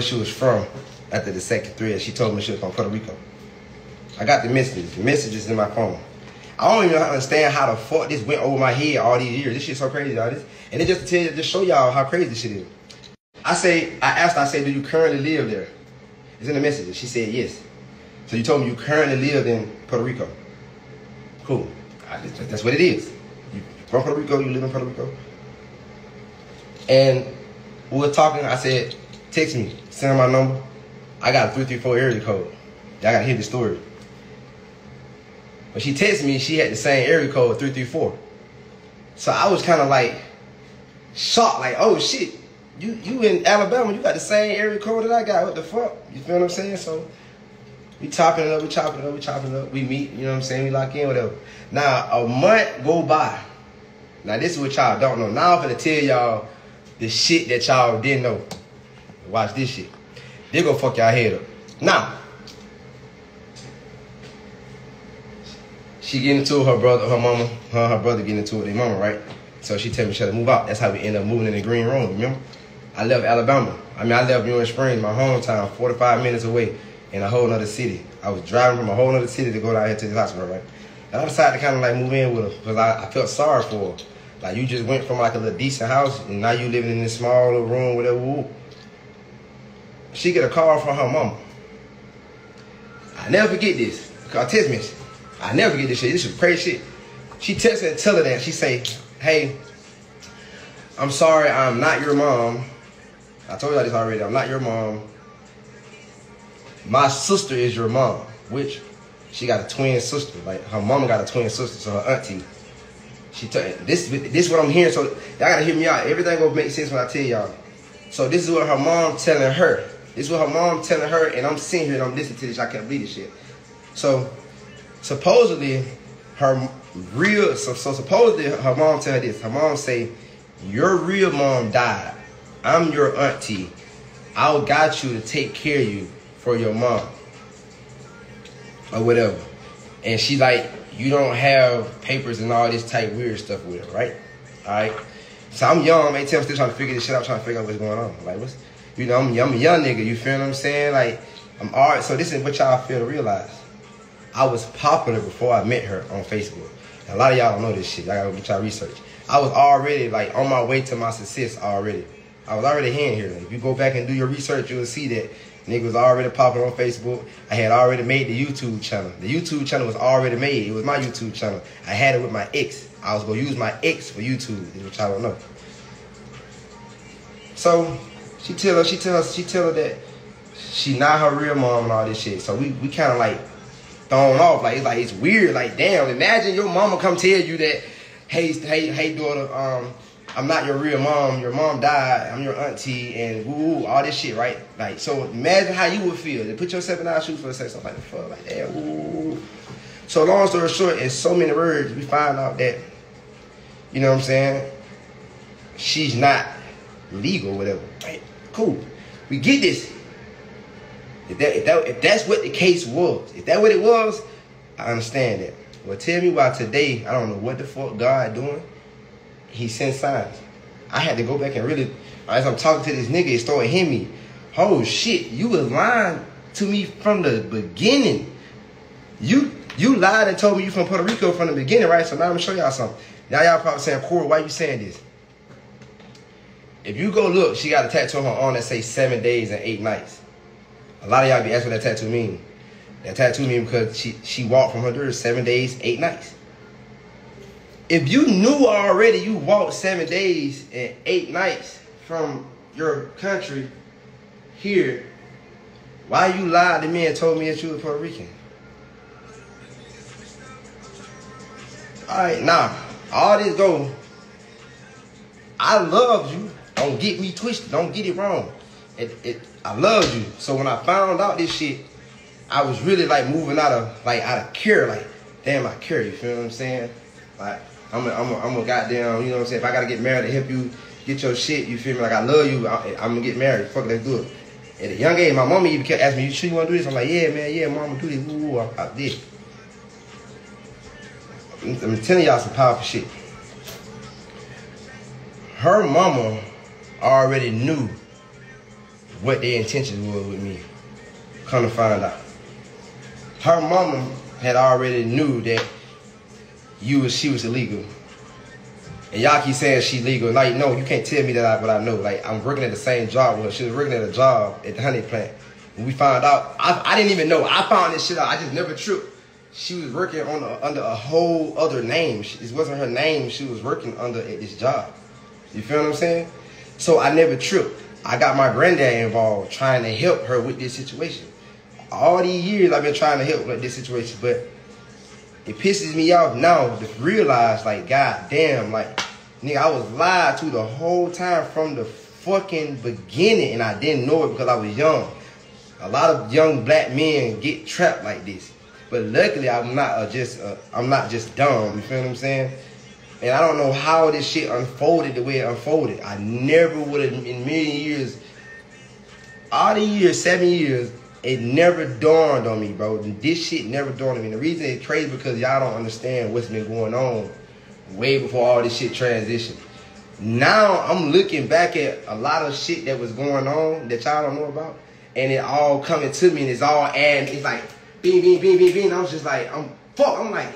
where she was from after the second thread. She told me she was from Puerto Rico. I got the messages. The messages in my phone. I don't even understand how the fuck this went over my head all these years. This shit's so crazy, y'all. This, and it just to tell you, just show y'all how crazy this shit is. I say, I asked, I said, do you currently live there? It's in the messages. She said yes. So you told me you currently live in Puerto Rico. Cool. I, that's what it is. You from Puerto Rico, you live in Puerto Rico. And we were talking, I said, text me, send my number. I got a 334 area code. Y'all gotta hear the story. But she texted me, she had the same area code, 334. So I was kind of like shocked, like, oh shit, you you in Alabama, you got the same area code that I got. What the fuck? You feel what I'm saying? So we chopping it up, we chopping it up, we chopping it up. We meet, you know what I'm saying? We lock in, whatever. Now a month go by. Now this is what y'all don't know. Now I'm gonna tell y'all the shit that y'all didn't know. Watch this shit. They gonna fuck y'all head up. Now, she get into her brother, her mama, her her brother get into it, their mama, right? So she tell me she had to move out. That's how we end up moving in the green room, remember? I left Alabama. I mean, I left New Springs, my hometown, 45 minutes away in a whole nother city. I was driving from a whole nother city to go down here to the hospital, right? And I decided to kind of like move in with her because I, I felt sorry for her. Like you just went from like a little decent house and now you living in this small little room, whatever. Woo. She get a call from her mama. I never forget this. Cause text me. I never forget this shit. This is crazy shit. She texted and tell her that. She say, hey, I'm sorry, I'm not your mom. I told y'all this already. I'm not your mom. My sister is your mom, which she got a twin sister. Like her mama got a twin sister, so her auntie. She tell this this is what I'm hearing. So y'all gotta hear me out. Everything gonna make sense when I tell y'all. So this is what her mom telling her. This is what her mom telling her, and I'm sitting here and I'm listening to this. I can't believe this shit. So supposedly her real so, so supposedly her mom tell her this. Her mom say, Your real mom died. I'm your auntie. I'll got you to take care of you for your mom. Or whatever. And she like, you don't have papers and all this type weird stuff with her, right? Alright. So I'm young, I'm 18, I'm still trying to figure this shit out, trying to figure out what's going on. Like what's you know, I'm, I'm a young nigga, you feel what I'm saying? Like, I'm alright, so this is what y'all feel to realize. I was popular before I met her on Facebook. And a lot of y'all don't know this shit. I gotta get y'all research. I was already like on my way to my success already. I was already here here. If you go back and do your research, you'll see that nigga was already popular on Facebook. I had already made the YouTube channel. The YouTube channel was already made. It was my YouTube channel. I had it with my ex. I was gonna use my ex for YouTube, which I don't know. So she tell her, she tell her, she tell her that she not her real mom and all this shit. So we, we kind of like thrown off. Like it's like it's weird. Like damn, imagine your mama come tell you that, hey, hey, hey, daughter, um, I'm not your real mom. Your mom died. I'm your auntie, and woo, all this shit, right? Like so, imagine how you would feel. To put yourself in our shoes for a second. Like fuck, like damn, woo. So long story short, in so many words, we find out that, you know what I'm saying? She's not legal, whatever. Cool. We get this. If that, if that if that's what the case was, if that what it was, I understand that. Well, tell me why today I don't know what the fuck God doing. He sent signs. I had to go back and really, as I'm talking to this nigga, it started hitting me. Oh shit, you was lying to me from the beginning. You you lied and told me you from Puerto Rico from the beginning, right? So now I'm gonna show y'all something. Now y'all probably saying, Corey, why you saying this? If you go look, she got a tattoo on her arm that say seven days and eight nights. A lot of y'all be asking what that tattoo mean. That tattoo mean because she she walked from her door seven days, eight nights. If you knew already you walked seven days and eight nights from your country here, why you lied to me and told me that you were Puerto Rican? Alright, now, all this go. I love you. Don't get me twisted. Don't get it wrong. It, it, I love you. So when I found out this shit, I was really like moving out of like out of care. Like, damn, I care. You feel what I'm saying? Like, I'm a, I'm a, I'm a goddamn. You know what I'm saying? If I gotta get married to help you get your shit, you feel me? Like I love you. I, am gonna get married. Fuck, do it. At a young age, my mama even kept asking me, "You sure you want to do this?" I'm like, "Yeah, man. Yeah, mama, do this." Ooh, I, I did. I'm telling y'all some powerful shit. Her mama already knew what their intentions were with me. Come to find out. Her mama had already knew that you was she was illegal. And y'all keep saying she legal. Like, no, you can't tell me that I, what I know. Like, I'm working at the same job her. She was working at a job at the Hyundai plant. When we found out, I, I didn't even know. I found this shit out. I just never tripped. She was working on a, under a whole other name. She, this wasn't her name. She was working under at this job. You feel what I'm saying? So I never tripped. I got my granddad involved trying to help her with this situation. All these years I've been trying to help with this situation, but it pisses me off now to realize, like, god damn, like, nigga, I was lied to the whole time from the fucking beginning, and I didn't know it because I was young. A lot of young black men get trapped like this, but luckily I'm not uh, just uh, I'm not just dumb. You feel what I'm saying? And I don't know how this shit unfolded the way it unfolded. I never would have in million years, all the years, seven years, it never dawned on me, bro. This shit never dawned on me. The reason it's crazy because y'all don't understand what's been going on way before all this shit transitioned. Now I'm looking back at a lot of shit that was going on that y'all don't know about, and it all coming to me, and it's all and it's like being, being, being, being, being. I was just like, I'm fuck. I'm like,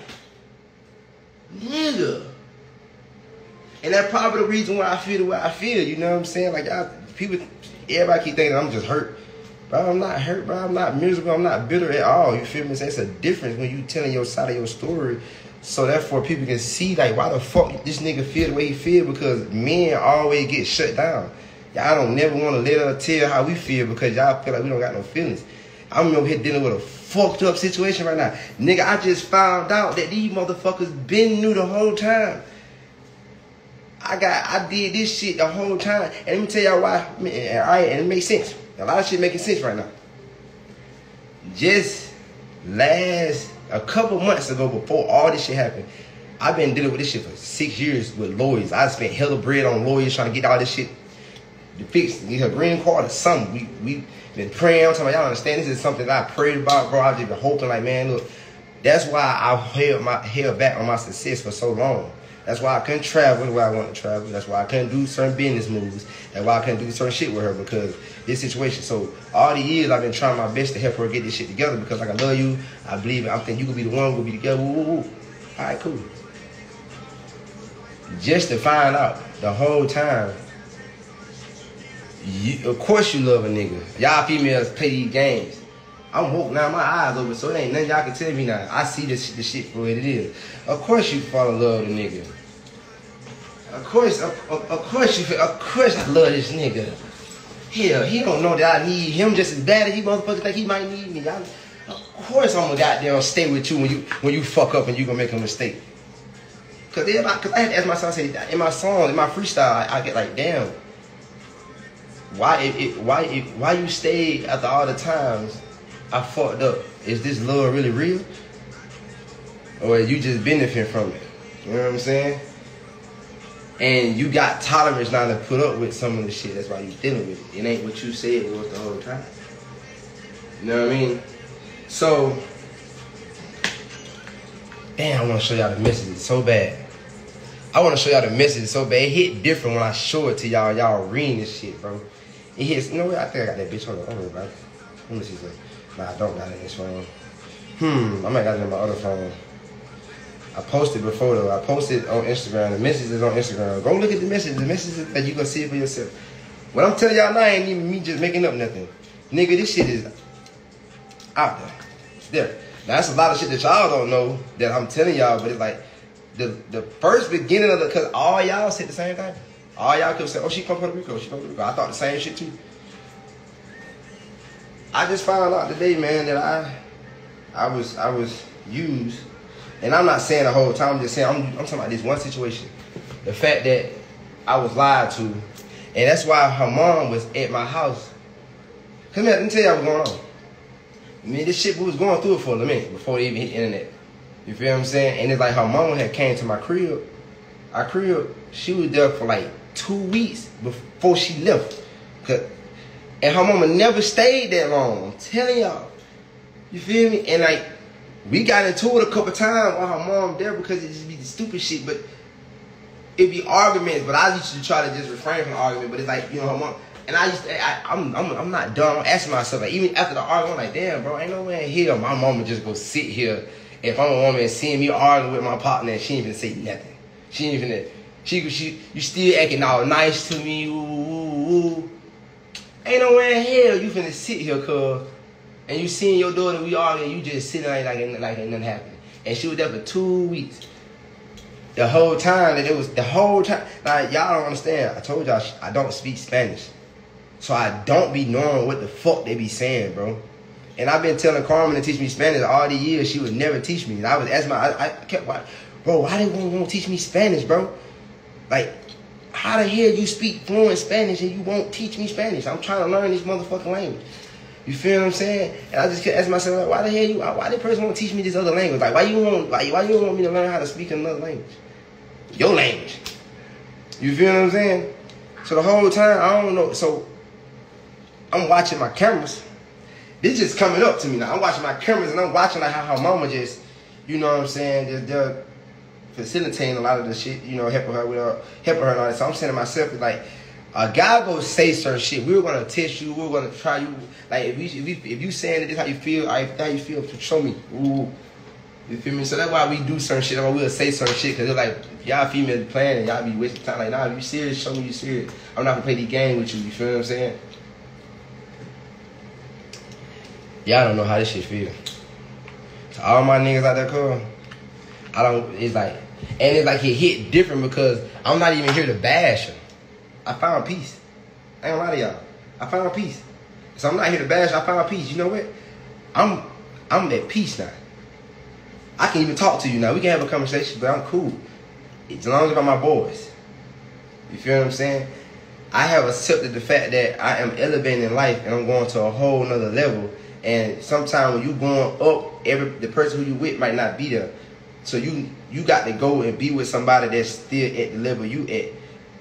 nigga. And that's probably the reason why I feel the way I feel. You know what I'm saying? Like y'all, people, everybody keep thinking I'm just hurt. Bro, I'm not hurt, bro. I'm not miserable. I'm not bitter at all. You feel me? So it's a difference when you telling your side of your story. So therefore people can see like why the fuck this nigga feel the way he feel because men always get shut down. Y'all don't never want to let her tell how we feel because y'all feel like we don't got no feelings. I'm over here dealing with a fucked up situation right now. Nigga, I just found out that these motherfuckers been knew the whole time. I got, I did this shit the whole time. And let me tell y'all why. All right, and it makes sense. A lot of shit making sense right now. Just last, a couple months ago before all this shit happened, I've been dealing with this shit for six years with lawyers. I spent hella bread on lawyers trying to get all this shit to fix, get her green card or something. We, we been praying. I'm talking about, y'all understand this is something I prayed about, bro. I've just been hoping like, man, look, that's why I held my held back on my success for so long. That's why I couldn't travel the way I want to travel. That's why I couldn't do certain business moves. That's why I couldn't do certain shit with her because this situation. So all the years I've been trying my best to help her get this shit together because like I love you. I believe it. I'm thinking you could be the one we'll be together. Woo, woo, woo. All right, cool. Just to find out the whole time, you, of course you love a nigga. Y'all females play these games. I'm woke now, my eyes open, so it ain't nothing y'all can tell me now. I see this, this shit for what it is. Of course you fall in love with a nigga. Of course, of, of, of course you of course I love this nigga. Hell, he don't know that I need him just as bad as he motherfuckers think he might need me. I, of course I'm gonna goddamn stay with you when you when you fuck up and you gonna make a mistake. Cause, I, cause I had to ask myself, I say, in my song, in my freestyle, I, I get like, damn, why it, why it, why you stay after all the times I fucked up? Is this love really real? Or you just benefiting from it? You know what I'm saying? And you got tolerance now to put up with some of the shit. That's why you dealing with it. It ain't what you said it was the whole time. You know what I mean? So, damn, I want to show y'all the message so bad. I want to show y'all the message so bad. It hit different when I show it to y'all. Y'all reading this shit, bro. It hits. You know what? I think I got that bitch on the other, bro. Let me see. Nah, I don't got it in this phone. Hmm, I might got it in my other phone. I posted before though. I posted on Instagram. The message is on Instagram. Go look at the message. The message that you gonna see it for yourself. What I'm telling y'all now ain't even me just making up nothing. Nigga, this shit is out there. It's there. Now that's a lot of shit that y'all don't know that I'm telling y'all, but it's like the the first beginning of the cause all y'all said the same thing. All y'all could say, oh, she from Puerto Rico, she from Puerto Rico. I thought the same shit too. I just found out today, man, that I I was I was used and I'm not saying the whole time. I'm just saying I'm, I'm talking about this one situation. The fact that I was lied to, and that's why her mom was at my house. Come here, let me tell you what's going on. I mean, this shit we was going through it for a minute before they even hit the internet. You feel what I'm saying? And it's like her mom had came to my crib. Our crib, she was there for like two weeks before she left. And her mama never stayed that long. I'm telling y'all. You feel me? And like we got into it a couple times while her mom there because it just be the stupid shit, but it be arguments. But I used to try to just refrain from argument. But it's like you know her mom, And I used to, I, I'm, I'm, I'm not dumb. I'm asking myself, like, even after the argument, I'm like, damn, bro, ain't no way here my mama just go sit here. If I'm a woman seeing me arguing with my partner she ain't even say nothing. She ain't even, she, she, you still acting all nice to me, ooh, ooh, ooh. Ain't no way in hell you finna sit here, cuz, and you seeing your daughter, we all, arguing, you just sitting like, like, like ain't nothing happening. And she was there for two weeks the whole time that it was the whole time. Like y'all don't understand. I told y'all I don't speak Spanish, so I don't be knowing what the fuck they be saying, bro. And I've been telling Carmen to teach me Spanish all the years. She would never teach me. And I was asking my, I, I kept, bro, why they won't, won't teach me Spanish, bro? Like, how the hell you speak fluent Spanish and you won't teach me Spanish? I'm trying to learn this motherfucking language. You feel what I'm saying? And I just asking myself, like, why the hell you, why, the person want to teach me this other language? Like, why you want, why, why you want me to learn how to speak another language? your language. You feel what I'm saying? So the whole time, I don't know. So I'm watching my cameras. This just coming up to me now. I'm watching my cameras and I'm watching like how her mama just, you know what I'm saying, just facilitating a lot of the shit, you know, helping her with her, helping her and all that. So I'm saying to myself, like, a guy go say certain shit. We were gonna test you. We were gonna try you. Like if you if you, if you saying that this how you feel, I how you feel. Show me. Ooh, you feel me? So that's why we do certain shit. Or we'll say certain shit because they're like, y'all females playing and y'all be wasting time. Like, nah, if you serious, show me you serious. I'm not gonna play the game with you. You feel what I'm saying? Y'all don't know how this shit feel. To all my niggas out there, cool. I don't. It's like, and it's like it hit different because I'm not even here to bash them. I found peace. I ain't gonna lie to y'all. I found peace. So I'm not here to bash. I found peace. You know what? I'm I'm at peace now. I can even talk to you now. We can have a conversation, but I'm cool. As long as I'm my boys. You feel what I'm saying? I have accepted the fact that I am elevating in life and I'm going to a whole nother level. And sometimes when you going up, every the person who you with might not be there. So you you got to go and be with somebody that's still at the level you at.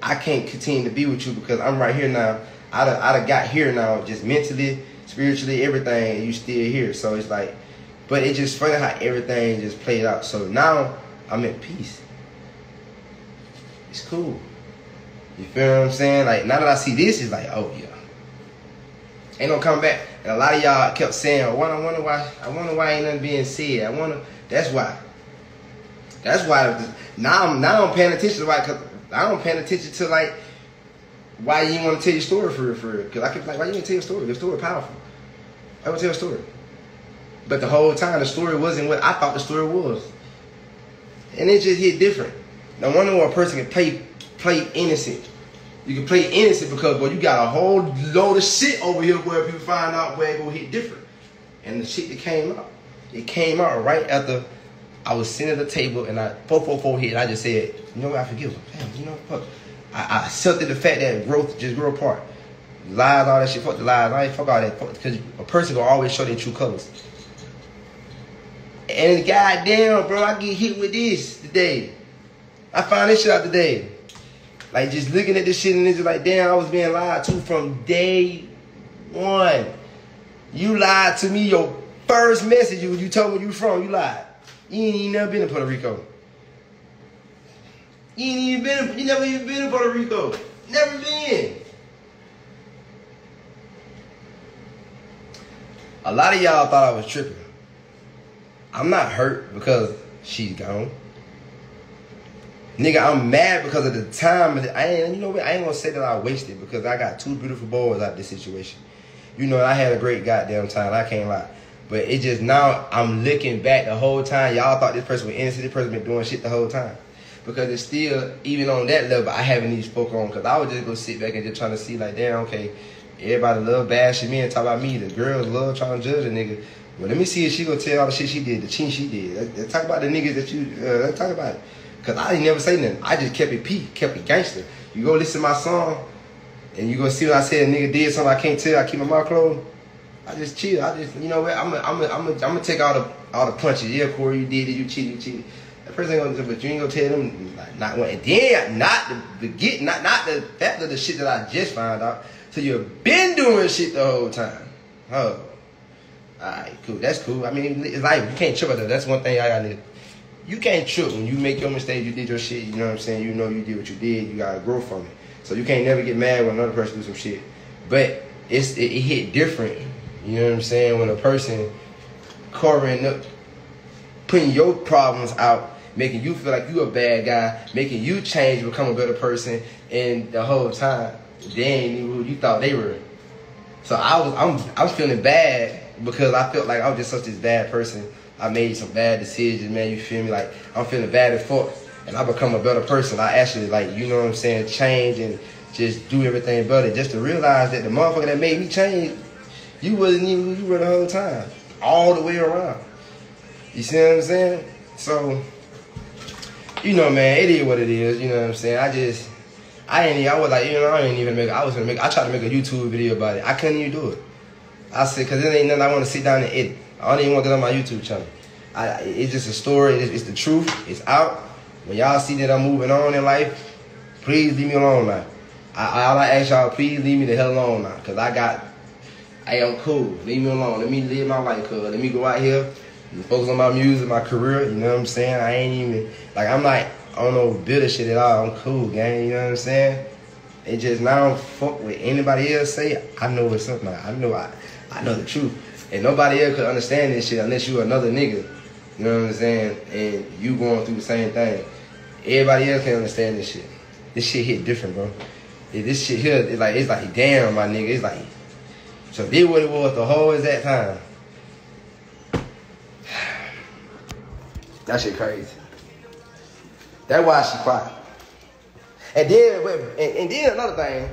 I can't continue to be with you because I'm right here now. I done, I got here now, just mentally, spiritually, everything, and you still here. So it's like but it's just funny how everything just played out. So now I'm at peace. It's cool. You feel what I'm saying? Like now that I see this, it's like, oh yeah. Ain't no come back. And a lot of y'all kept saying, I wonder why I wonder why ain't nothing being said. I wonder that's why. That's why now I'm now I'm paying attention to why cause I don't pay attention to like why you want to tell your story for real, for real. Cause I keep like, why you want to tell your story? Your story powerful. I would tell a story. But the whole time, the story wasn't what I thought the story was. And it just hit different. No wonder why a person can play play innocent. You can play innocent because, boy, you got a whole load of shit over here where people find out where it gonna hit different. And the shit that came out, it came out right after I was sitting at the table and I, 444 hit, and I just said, you know what, I forgive him. Damn, you know what, I, I accepted the fact that growth just grew apart. Lies, all that shit, fuck the lies, I ain't fuck all that. Because a person will always show their true colors. And goddamn, bro, I get hit with this today. I found this shit out today. Like just looking at this shit and it's just like, damn, I was being lied to from day one. You lied to me. Your first message, you you told me you from, you lied. You ain't even never been to Puerto Rico. You ain't even been, you never even been to Puerto Rico. Never been. A lot of y'all thought I was tripping. I'm not hurt because she's gone. Nigga, I'm mad because of the time. I ain't, you know what? I ain't gonna say that I wasted because I got two beautiful boys out of this situation. You know, I had a great goddamn time. I can't lie. But it just now I'm looking back the whole time. Y'all thought this person was innocent. This person been doing shit the whole time. Because it's still, even on that level, I haven't even spoke on. Because I was just gonna sit back and just trying to see, like, damn, okay, everybody love bashing me and talk about me. The girls love trying to judge a nigga. Well, let me see if she gonna tell all the shit she did, the chin she did. Let's talk about the niggas that you. Uh, let's talk about it. Cause I ain't never say nothing. I just kept it peak, kept it gangster. You go listen to my song, and you go see what I said. A nigga did something I can't tell. I keep my mouth closed. I just chill. I just, you know what? I'm gonna, I'm gonna, I'm gonna, I'm gonna take all the, all the punches. Yeah, Corey, you did it. You cheated. You cheated. That person gonna, but you ain't gonna tell them like, not one. And then not the, the get, not, not the fact of the shit that I just found out. So you've been doing shit the whole time. Oh. Alright, cool. That's cool. I mean, it's like you can't trip at that. That's one thing I got You can't trip when you make your mistake. You did your shit. You know what I'm saying? You know you did what you did. You gotta grow from it. So you can't never get mad when another person do some shit. But it's it, it hit different. You know what I'm saying? When a person covering up, putting your problems out, making you feel like you a bad guy, making you change, become a better person, and the whole time they ain't even who you thought they were. So I was I'm I was feeling bad because I felt like I was just such this bad person. I made some bad decisions, man. You feel me? Like I'm feeling bad as fuck, and I become a better person. I actually like you know what I'm saying, change and just do everything better. Just to realize that the motherfucker that made me change, you wasn't even you were the whole time, all the way around. You see what I'm saying? So, you know, man, it is what it is. You know what I'm saying? I just, I ain't, I was like, you know, I ain't even make. I was gonna make. I tried to make a YouTube video about it. I couldn't even do it. I said, cause it ain't nothing I want to sit down and edit. I don't even want that on my YouTube channel. I, it's just a story. It's, it's the truth. It's out. When y'all see that I'm moving on in life, please leave me alone now. I, all I ask y'all, please leave me the hell alone now, cause I got, I am cool. Leave me alone. Let me live my life, cuz. Let me go out here and focus on my music, my career. You know what I'm saying? I ain't even like I'm not on no bitter shit at all. I'm cool, gang. You know what I'm saying? It just now fuck with anybody else say. I know up now. I know I, I know the truth, and nobody else could understand this shit unless you another nigga. You know what I'm saying? And you going through the same thing. Everybody else can understand this shit. This shit hit different, bro this shit here, it's like, it's like, damn, my nigga. It's like, so did what it was the whole is that time. That shit crazy. That's why she quiet. And then, and, and then another thing,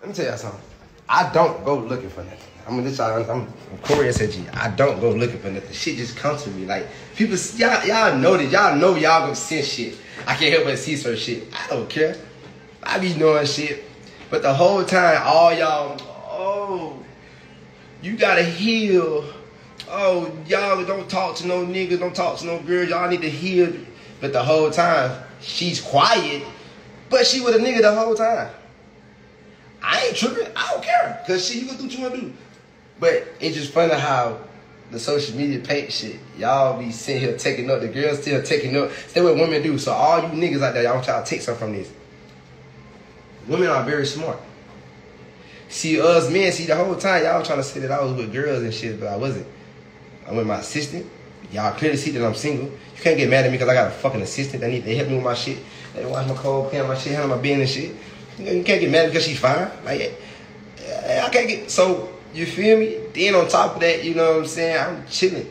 let me tell y'all something. I don't go looking for nothing. I'm gonna I'm, I'm Corey. I don't go looking for nothing. Shit just comes to me. Like people, y'all, y'all know that. Y'all know y'all gonna send shit. I can't help but see some shit. I don't care. I be doing shit. But the whole time, all y'all, oh, you gotta heal. Oh, y'all don't talk to no niggas, don't talk to no girls. Y'all need to heal. But the whole time, she's quiet, but she with a nigga the whole time. I ain't tripping. I don't care. Cause she, you gonna do what you wanna do. But it's just funny how the social media paint shit. Y'all be sitting here taking up. The girls still taking up. That's what women do. So all you niggas out there, y'all try to take something from this. Women are very smart. See, us men, see, the whole time y'all trying to say that I was with girls and shit, but I wasn't. I'm with my assistant. Y'all clearly see that I'm single. You can't get mad at me because I got a fucking assistant that need to help me with my shit. They watch my code, pay my shit, handle my business and shit. You can't get mad because she's fine. Like, eh, I can't get, so, you feel me? Then on top of that, you know what I'm saying? I'm chilling.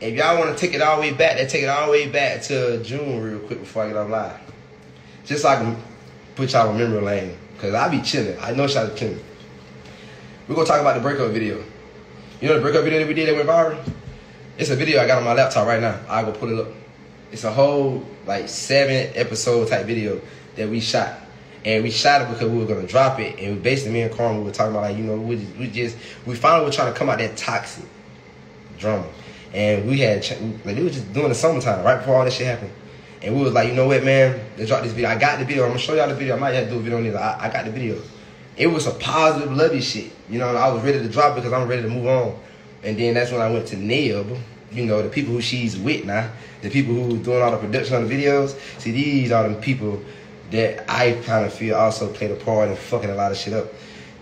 If y'all want to take it all the way back, then take it all the way back to June real quick before I get off live. Just so I can put y'all in memory lane. Cause I be chilling. I know y'all chilling. We're gonna talk about the breakup video. You know the breakup video that we did that went viral? It's a video I got on my laptop right now. I'll go pull it up. It's a whole like seven episode type video that we shot. And we shot it because we were gonna drop it. And basically me and Carmen we were talking about like, you know, we just, we just we finally were trying to come out that toxic drama. And we had like we were just doing the summertime, right before all this shit happened. And we was like, you know what, man? They dropped this video. I got the video. I'm gonna show y'all the video. I might have to do a video on this. I, I got the video. It was a positive, lovey shit. You know, I was ready to drop it because I'm ready to move on. And then that's when I went to Neb. You know, the people who she's with now, the people who doing all the production on the videos. See, these are the people that I kind of feel also played a part in fucking a lot of shit up.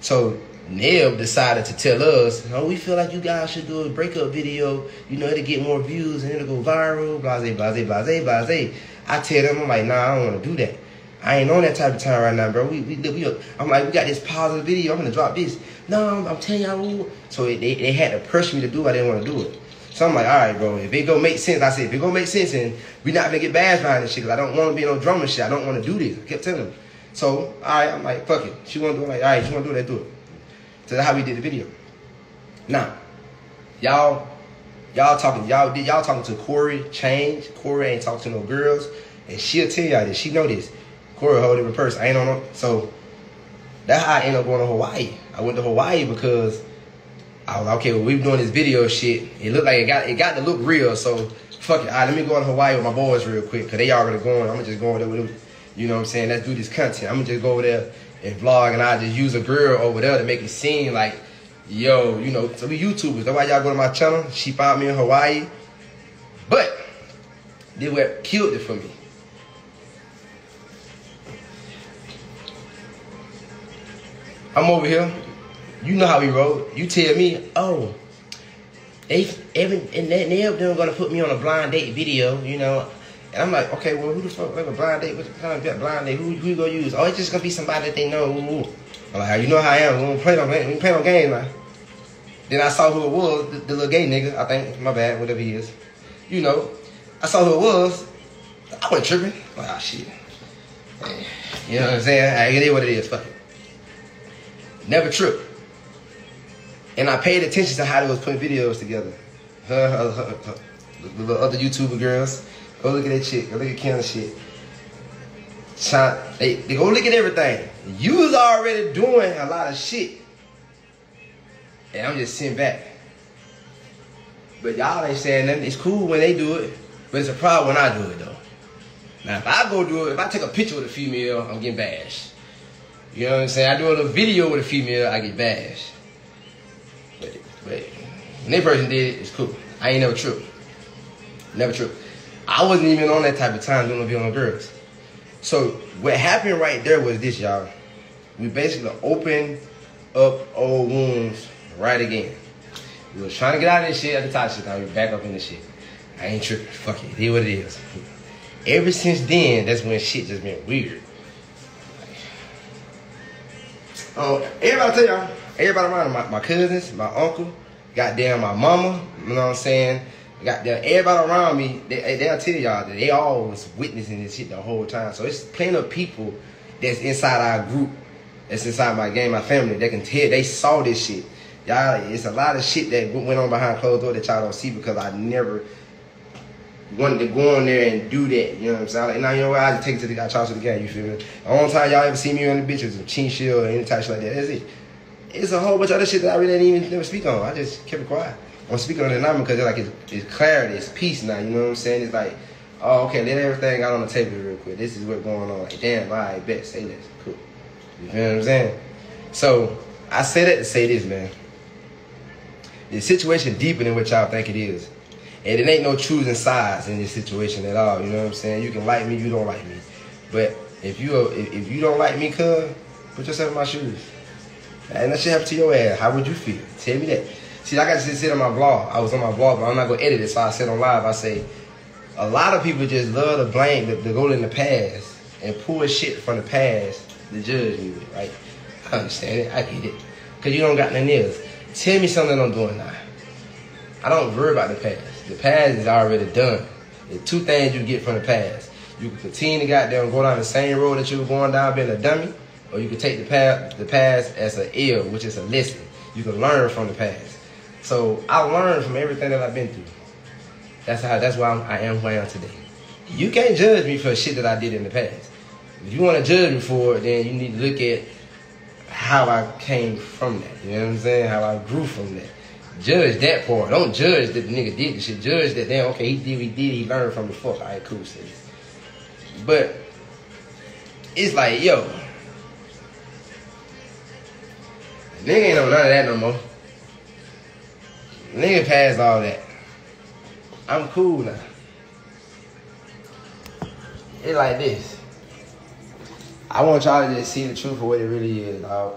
So Neb decided to tell us, oh, we feel like you guys should do a breakup video. You know, it'll get more views and it'll go viral, blase, blase, blase, blase. I tell them, I'm like, nah, I don't want to do that. I ain't on that type of time right now, bro. We, we, we, I'm like, we got this positive video. I'm gonna drop this. No, I'm, I'm telling y'all. So they, they had to pressure me to do. it. I didn't want to do it. So I'm like, all right, bro. If it gonna make sense, I said, if it gonna make sense, and we not gonna get bashed behind this shit, cause I don't want to be no drummer shit. I don't want to do this. I kept telling them. So all right, I'm like, fuck it. She want to do it. I'm like, all right, she want to do that, do it. So that's how we did the video. Now, y'all, y'all talking, y'all y'all talking to Corey Change. Corey ain't talking to no girls. And she'll tell y'all this. She know this. Corey whole different person. I ain't on no so that's how I ended up going to Hawaii. I went to Hawaii because I was like, okay, well, we doing this video shit. It looked like it got it got to look real, so fuck it. All right, let me go to Hawaii with my boys real quick, cause they already going. I'm gonna just go over there with them. You know what I'm saying? Let's do this content. I'm gonna just go over there and vlog, and I just use a girl over there to make it seem like, yo, you know, so we YouTubers. That's why y'all go to my channel. She found me in Hawaii. But, they what killed it for me. I'm over here. You know how we roll. You tell me, oh, they every and they they're gonna put me on a blind date video, you know. And I'm like, okay, well, who the fuck like a blind date? What kind of blind date? Who who you gonna use? Oh, it's just gonna be somebody that they know. I'm like, you know how I am. We don't play no we play no game now. Then I saw who it was, the, the, little gay nigga. I think my bad, whatever he is. You know, I saw who it was. I wasn't tripping. Like, oh shit. You know what I'm saying? I, It is what it is. Fuck it. Never trip. And I paid attention to how they was putting videos together. Her, her, her, her the other YouTuber girls. Go look at that shit. Go look at Kim shit. Shine, they, they go look at everything. You was already doing a lot of shit. And I'm just sitting back. But y'all ain't saying nothing. It's cool when they do it. But it's a problem when I do it though. Now if I go do it, if I take a picture with a female, I'm getting bashed. You know what I'm saying? I do a little video with a female, I get bashed. But, but when that person did it, it's cool. I ain't never tripped. Never tripped. I wasn't even on that type of time doing a video on girls. So what happened right there was this, y'all. We basically opened up old wounds right again. We was trying to get out of this shit at the top shit. Now we back up in this shit. I ain't tripping. Fuck it. It is what it is. Ever since then, that's when shit just been weird. Oh, everybody tell y'all, everybody around my, my cousins, my uncle, goddamn my mama, you know what I'm saying? Goddamn everybody around me, they, they'll tell y'all that they all was witnessing this shit the whole time. So it's plenty of people that's inside our group, that's inside my game, my family, that can tell they saw this shit. Y'all, it's a lot of shit that went on behind closed door that y'all don't see because I never wanted to go on there and do that. You know what I'm saying? Like, now you know what? I just take it to the guy, charge to the guy. You feel me? The only time y'all ever see me on the bitches of chin shield or any type of shit like that. That's it. It's a whole bunch of other shit that I really didn't even never speak on. I just kept it quiet. I'm speaking on it now because it's like it's, it's clarity, it's peace now. You know what I'm saying? It's like, oh, okay, let everything out on the table real quick. This is what's going on. Like, damn, all right, bet, say this. Cool. You feel what I'm saying? So I say that to say this, man. The situation deeper than what y'all think it is. And it ain't no choosing sides in this situation at all. You know what I'm saying? You can like me, you don't like me. But if you if, you don't like me, cuz, put yourself in my shoes. And that shit happen to your ass. How would you feel? Tell me that. See, I got to sit on my vlog. I was on my vlog, but I'm not gonna edit it, so I said on live. I say, a lot of people just love to blame, to, to go in the past and pull shit from the past to judge me with, right? I understand it. I get it. Cause you don't got nothing else. Tell me something I'm doing now. I don't worry about the past. The past is already done. There's two things you get from the past. You can continue to goddamn go down the same road that you were going down being a dummy, or you can take the past, the past as an ill, which is a lesson. You can learn from the past. So I learned from everything that I've been through. That's how. That's why I'm, I am who I am today. You can't judge me for shit that I did in the past. If you want to judge me for it, then you need to look at how I came from that. You know what I'm saying? How I grew from that judge that part. Don't judge that the nigga did the shit. Judge that damn okay he did he did he learned from the fuck. Alright, cool sis. But it's like yo, nigga ain't know none of that no more. Nigga passed all that. I'm cool now. It's like this. I want y'all to just see the truth of what it really is, dog.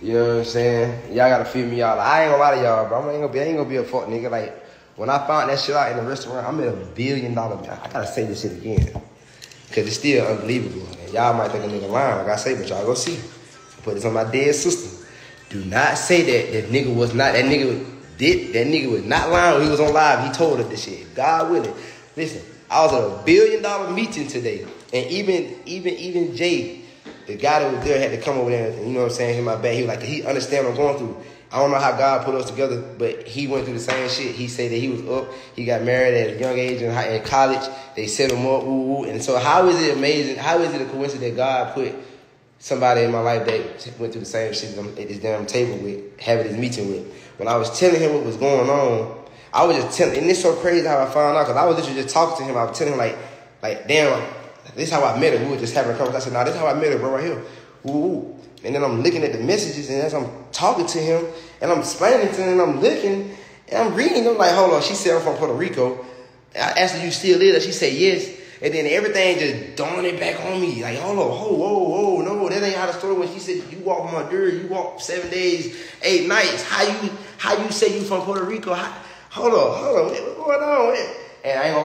You know what I'm saying? Y'all gotta feel me out. I ain't gonna lie to y'all, bro. I ain't gonna be, I ain't gonna be a fuck nigga. Like when I found that shit out in the restaurant, I'm at a billion dollar. I gotta say this shit again, cause it's still unbelievable. Y'all might think a nigga lying, like I say, but y'all go see. Put this on my dead sister. Do not say that that nigga was not that nigga did that nigga was not lying he was on live. He told us this shit. God willing. Listen, I was at a billion dollar meeting today, and even even even Jay the guy that was there had to come over there and, you know what I'm saying, hit my back. He was like, he understand what I'm going through. I don't know how God put us together, but he went through the same shit. He said that he was up. He got married at a young age in, high, in college. They set him up, woo. And so how is it amazing? How is it a coincidence that God put somebody in my life that went through the same shit I'm at this damn table with, having this meeting with? When I was telling him what was going on, I was just telling, and it's so crazy how I found out, because I was literally just talking to him. I was telling him like, like, damn, this is how I met her. We were just having a conversation. I said, nah, this is how I met her, bro, right here. Ooh. And then I'm looking at the messages, and as I'm talking to him, and I'm explaining to him, and I'm looking, and I'm reading I'm like, hold on, she said I'm from Puerto Rico. I asked her, you still live there? She said, yes. And then everything just dawned it back on me. Like, hold on, whoa, whoa, whoa, no, that ain't how the story when she said you walk my dirt, you walk seven days, eight nights. How you how you say you from Puerto Rico? How, hold on, hold on, what's going on? And I ain't gonna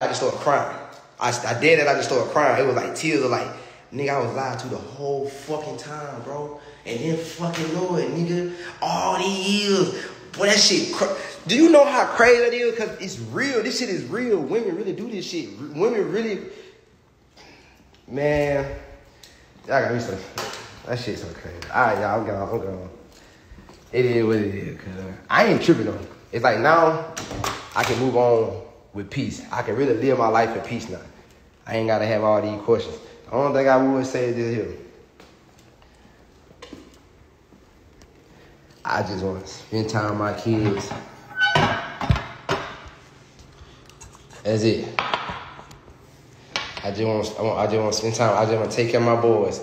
I just started crying. I, I did it, I just started crying. It was like tears of like, nigga, I was lied to the whole fucking time, bro. And then fucking it, nigga. All these years. Boy, that shit. Do you know how crazy that is? Because it's real. This shit is real. Women really do this shit. Women really. Man. Y'all got me some. That shit's so crazy. All right, y'all. I'm going. I'm going. It is what it is. Cause I ain't tripping on. It's like now I can move on with peace. I can really live my life in peace now. I ain't gotta have all these questions. The only thing I would say is this here. I just want to spend time with my kids. That's it. I just want, I want, I just want to spend time. I just want to take care of my boys.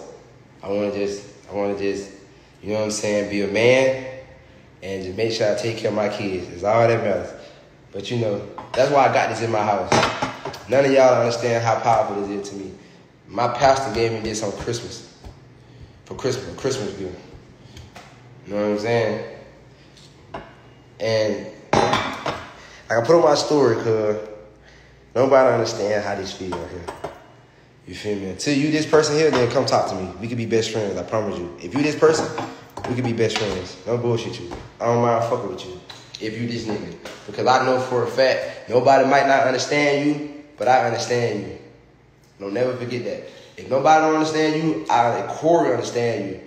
I want to just, I want to just, you know what I'm saying, be a man and just make sure I take care of my kids. It's all that matters. But you know, that's why I got this in my house. None of y'all understand how powerful this is to me. My pastor gave me this on Christmas. For Christmas, Christmas gift. You know what I'm saying? And I can put on my story because nobody understand how this feel here. You feel me? Until you this person here, then come talk to me. We could be best friends, I promise you. If you this person, we could be best friends. No bullshit you. I don't mind fucking with you if you this nigga. Because I know for a fact, nobody might not understand you, but I understand you. Don't never forget that. If nobody don't understand you, I Corey understand you.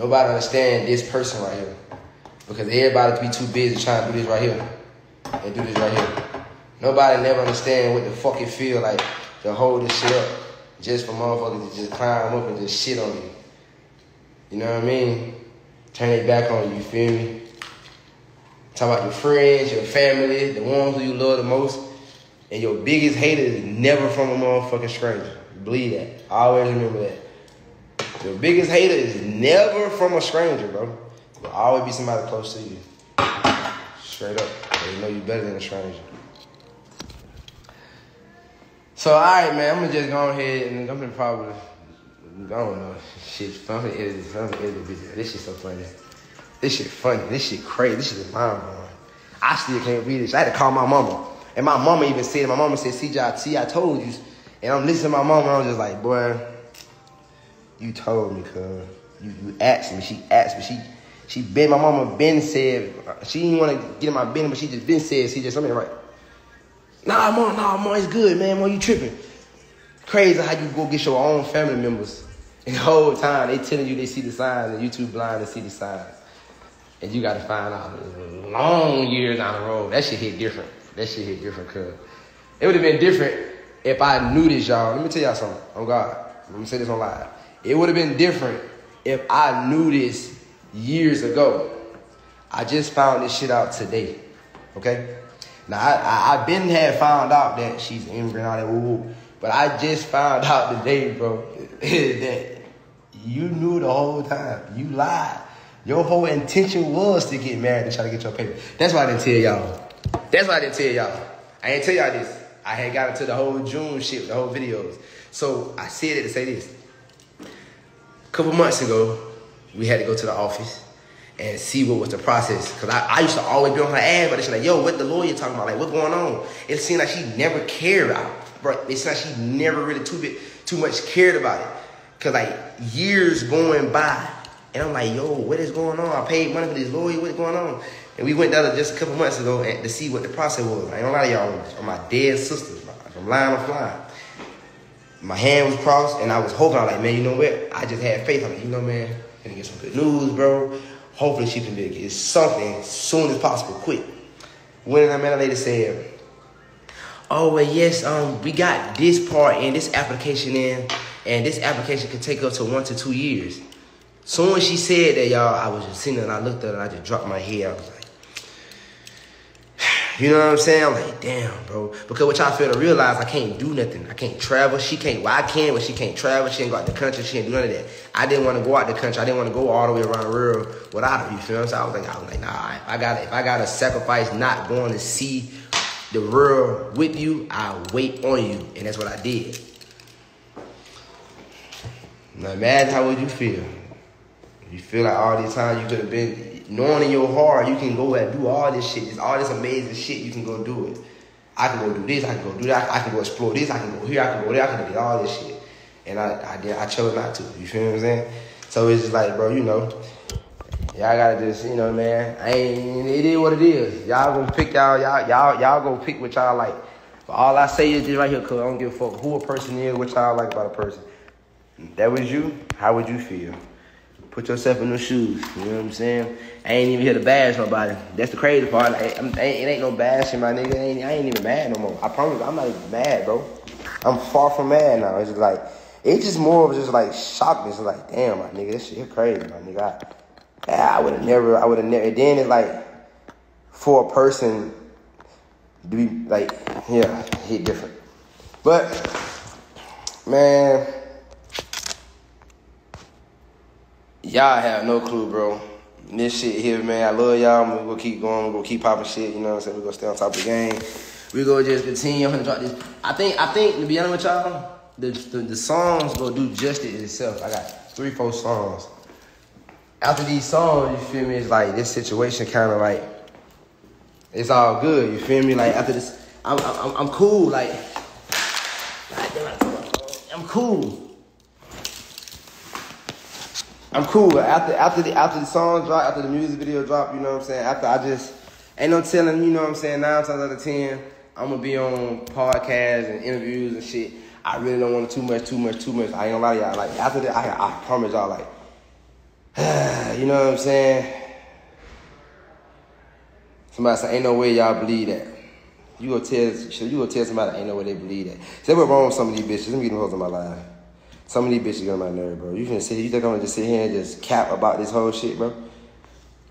Nobody understand this person right here. Because everybody to be too busy trying to do this right here. And do this right here. Nobody never understand what the fuck it feel like to hold this shit up just for motherfuckers to just climb up and just shit on you. You know what I mean? Turn it back on you, you feel me? Talk about your friends, your family, the ones who you love the most. And your biggest hater is never from a motherfucking stranger. Believe that. always remember that. Your biggest hater is never from a stranger, bro. It'll always be somebody close to you. Straight up. They know you better than a stranger. So alright man, I'm gonna just go ahead and I'm gonna probably I don't know. Shit, I'm this. This. This shit so funny. This shit funny. This shit crazy. This shit is mind blowing. I still can't read this. I had to call my mama. And my mama even said, my mama said, CJ, I told you. And I'm listening to my mama and I'm just like, boy, you told me, cuz. You, you asked me. She asked me. She she been, my mama been said, she didn't want to get in my business, but she just been said, CJ, something right. Nah, mom, nah, mom, it's good, man. Why you tripping? Crazy how you go get your own family members. And the whole time they telling you they see the signs and you too blind to see the signs. And you gotta find out long years down the road. That shit hit different. That shit hit different, cuz. It would have been different if I knew this, y'all. Let me tell y'all something. Oh God. Let me say this on live. It would have been different if I knew this years ago. I just found this shit out today. Okay? Now I, I have been had found out that she's immigrant all that woo but I just found out today, bro, that you knew the whole time. You lied. Your whole intention was to get married and try to get your paper. That's why I didn't tell y'all. That's why I didn't tell y'all. I didn't tell y'all this. I had got into the whole June shit, the whole videos. So I said it to say this. A couple months ago, we had to go to the office and see what was the process. Cause I, I used to always be on her ass, but it's like, yo, what the lawyer talking about? Like, what's going on? It seemed like she never cared about. Bro, it seemed like she never really too bit too much cared about it. Cause like years going by, and I'm like, yo, what is going on? I paid money for this lawyer, what's going on? And we went down just a couple months ago to see what the process was. I ain't gonna lie to y'all, are my dead sisters, bro. I'm lying or flying. My hand was crossed, and I was hoping, I was like, man, you know what? I just had faith. I'm like, you know, man, gonna get some good news, bro. Hopefully she can get something soon as possible, quick. When I met a lady said, oh, well, yes, um, we got this part in, this application in, and this application can take up to one to two years. Soon as she said that, y'all, I was just sitting there and I looked at her and I just dropped my head. I was like, you know what I'm saying? I'm like, damn, bro. Because what y'all fail to realize, I can't do nothing. I can't travel. She can't, well, I can, but she can't travel. She ain't go out the country. She ain't do none of that. I didn't want to go out the country. I didn't want to go all the way around the world without her. You feel me? So I was like, I was like, nah, if I got if I gotta sacrifice not going to see the world with you, I wait on you. And that's what I did. Now imagine how would you feel? You feel like all this time you could have been knowing in your heart you can go and do all this shit. It's all this amazing shit you can go do it. I can go do this, I can go do that, I can go explore this, I can go here, I can go there, I can do all this shit. And I I did I chose not to. You feel what I'm saying? So it's just like, bro, you know, y'all gotta just, you know, man, I ain't it is what it is. Y'all gonna pick y'all, y'all, y'all, y'all gonna pick what y'all like. But all I say is this right here, cause I don't give a fuck who a person is, what y'all like about a person. If that was you, how would you feel? Put yourself in the shoes. You know what I'm saying? I ain't even here to bash nobody. That's the crazy part. Like, it ain't no bashing, my nigga. Ain't, I ain't even mad no more. I promise, I'm not even mad, bro. I'm far from mad now. It's just like it's just more of just like shock. It's like, damn, my nigga, this shit crazy, my nigga. I, I would have never, I would have never. Then it's like for a person to be like, yeah, hit different. But man Y'all have no clue, bro. This shit here, man. I love y'all. We're gonna keep going. We're gonna keep popping shit. You know what I'm saying? We're gonna stay on top of the game. We're gonna just continue. I'm gonna drop this. I think, I think, to be honest with y'all, the, the, the songs gonna do justice itself. I got three, four songs. After these songs, you feel me? It's like this situation kind of like, it's all good. You feel me? Like after this, I'm, I'm, I'm cool. Like, I'm cool. I'm cool. After after the after the song drop, after the music video drop, you know what I'm saying? After I just ain't no telling, you know what I'm saying, nine times out of ten, I'm gonna be on podcasts and interviews and shit. I really don't want too much, too much, too much. I ain't gonna lie to y'all. Like after that, I, I promise y'all, like, you know what I'm saying? Somebody say, ain't no way y'all believe that. You go tell, you go tell somebody ain't no way they believe that. See, what wrong with some of these bitches. Let me get them hoes in my life. Some of these bitches get on my nerve, bro. You can sit, you think I'm gonna just sit here and just cap about this whole shit, bro?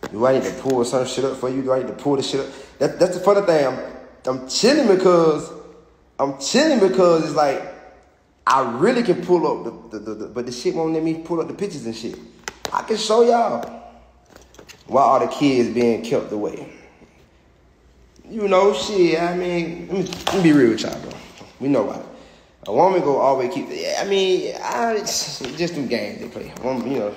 Do I need to pull some shit up for you? Do I need to pull the shit up? That, that's the funny thing. I'm, I'm chilling because I'm chilling because it's like I really can pull up the, the, the, the but the shit won't let me pull up the pictures and shit. I can show y'all why all the kids being kept away. You know, shit. I mean, let me, let me be real with y'all, bro. We know why. A woman go always keep. I mean, I, just them games they play. You know,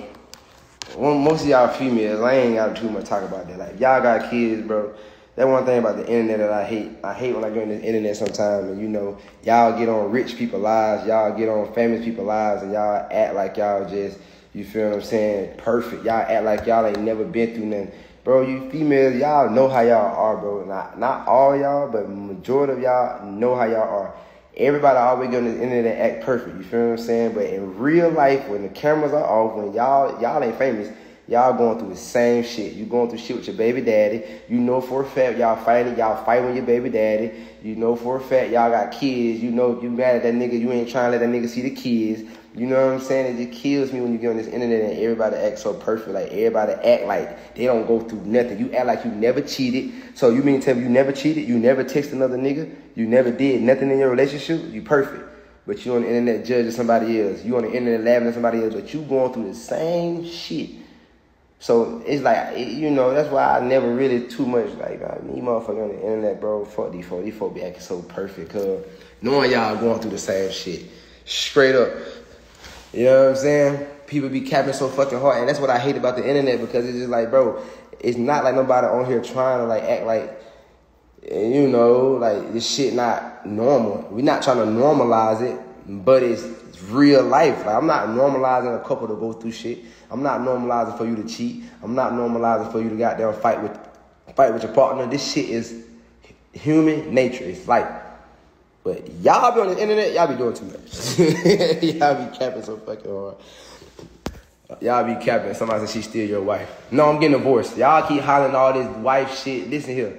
one, most of y'all females. I ain't got too much talk about that. Like y'all got kids, bro. That one thing about the internet that I hate. I hate when I go on the internet sometimes, and you know, y'all get on rich people lives, y'all get on famous people lives, and y'all act like y'all just, you feel what I'm saying, perfect. Y'all act like y'all ain't never been through nothing. Bro, you females, y'all know how y'all are, bro. Not not all y'all, but majority of y'all know how y'all are. Everybody always get on the internet act perfect. You feel what I'm saying? But in real life, when the cameras are off, when y'all y'all ain't famous, y'all going through the same shit. You going through shit with your baby daddy. You know for a fact y'all fighting. Y'all fighting with your baby daddy. You know for a fact y'all got kids. You know you mad at that nigga. You ain't trying to let that nigga see the kids. You know what I'm saying? It just kills me when you get on this internet and everybody act so perfect. Like everybody act like they don't go through nothing. You act like you never cheated. So you mean to tell me you never cheated? You never text another nigga? You never did nothing in your relationship? You perfect. But you on the internet judging somebody else. You on the internet laughing at somebody else, but you going through the same shit. So it's like you know that's why I never really too much like I uh, mean, motherfucker on the internet, bro. Fuck these folks. These folks be acting so perfect, cause knowing y'all going through the same shit, straight up. You know what I'm saying? People be capping so fucking hard, and that's what I hate about the internet because it's just like, bro, it's not like nobody on here trying to like act like, you know, like this shit not normal. We're not trying to normalize it, but it's real life. Like I'm not normalizing a couple to go through shit. I'm not normalizing for you to cheat. I'm not normalizing for you to goddamn fight with fight with your partner. This shit is human nature. It's like but y'all be on the internet, y'all be doing too much. y'all be capping so fucking hard. Y'all be capping. Somebody said she's still your wife. No, I'm getting divorced. Y'all keep hollering all this wife shit. Listen here.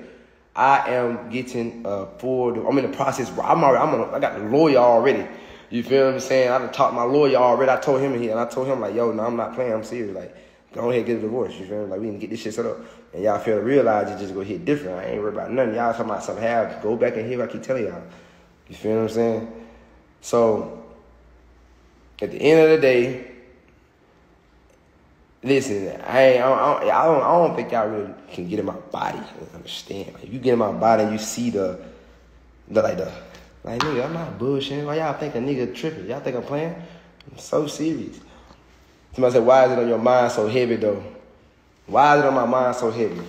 I am getting uh full. I'm in the process. I'm already. I'm. A, I got the lawyer already. You feel what I'm saying? I done talked to my lawyer already. I told him here, and I told him like, yo, no, I'm not playing. I'm serious. Like, go ahead and get a divorce. You feel me? Like, we can get this shit set up. And y'all feel to realize it just go hit different. I ain't worried about nothing. Y'all talking about something have. Go back and hear what I keep telling y'all. You feel what I'm saying? So, at the end of the day, listen, I I don't, I don't, I don't think y'all really can get in my body and understand. Like, if you get in my body and you see the, Look like the, Like nigga, I'm not bullshitting. Why y'all think a nigga tripping? Y'all think I'm playing? I'm so serious. Somebody said, why is it on your mind so heavy though? Why is it on my mind so heavy?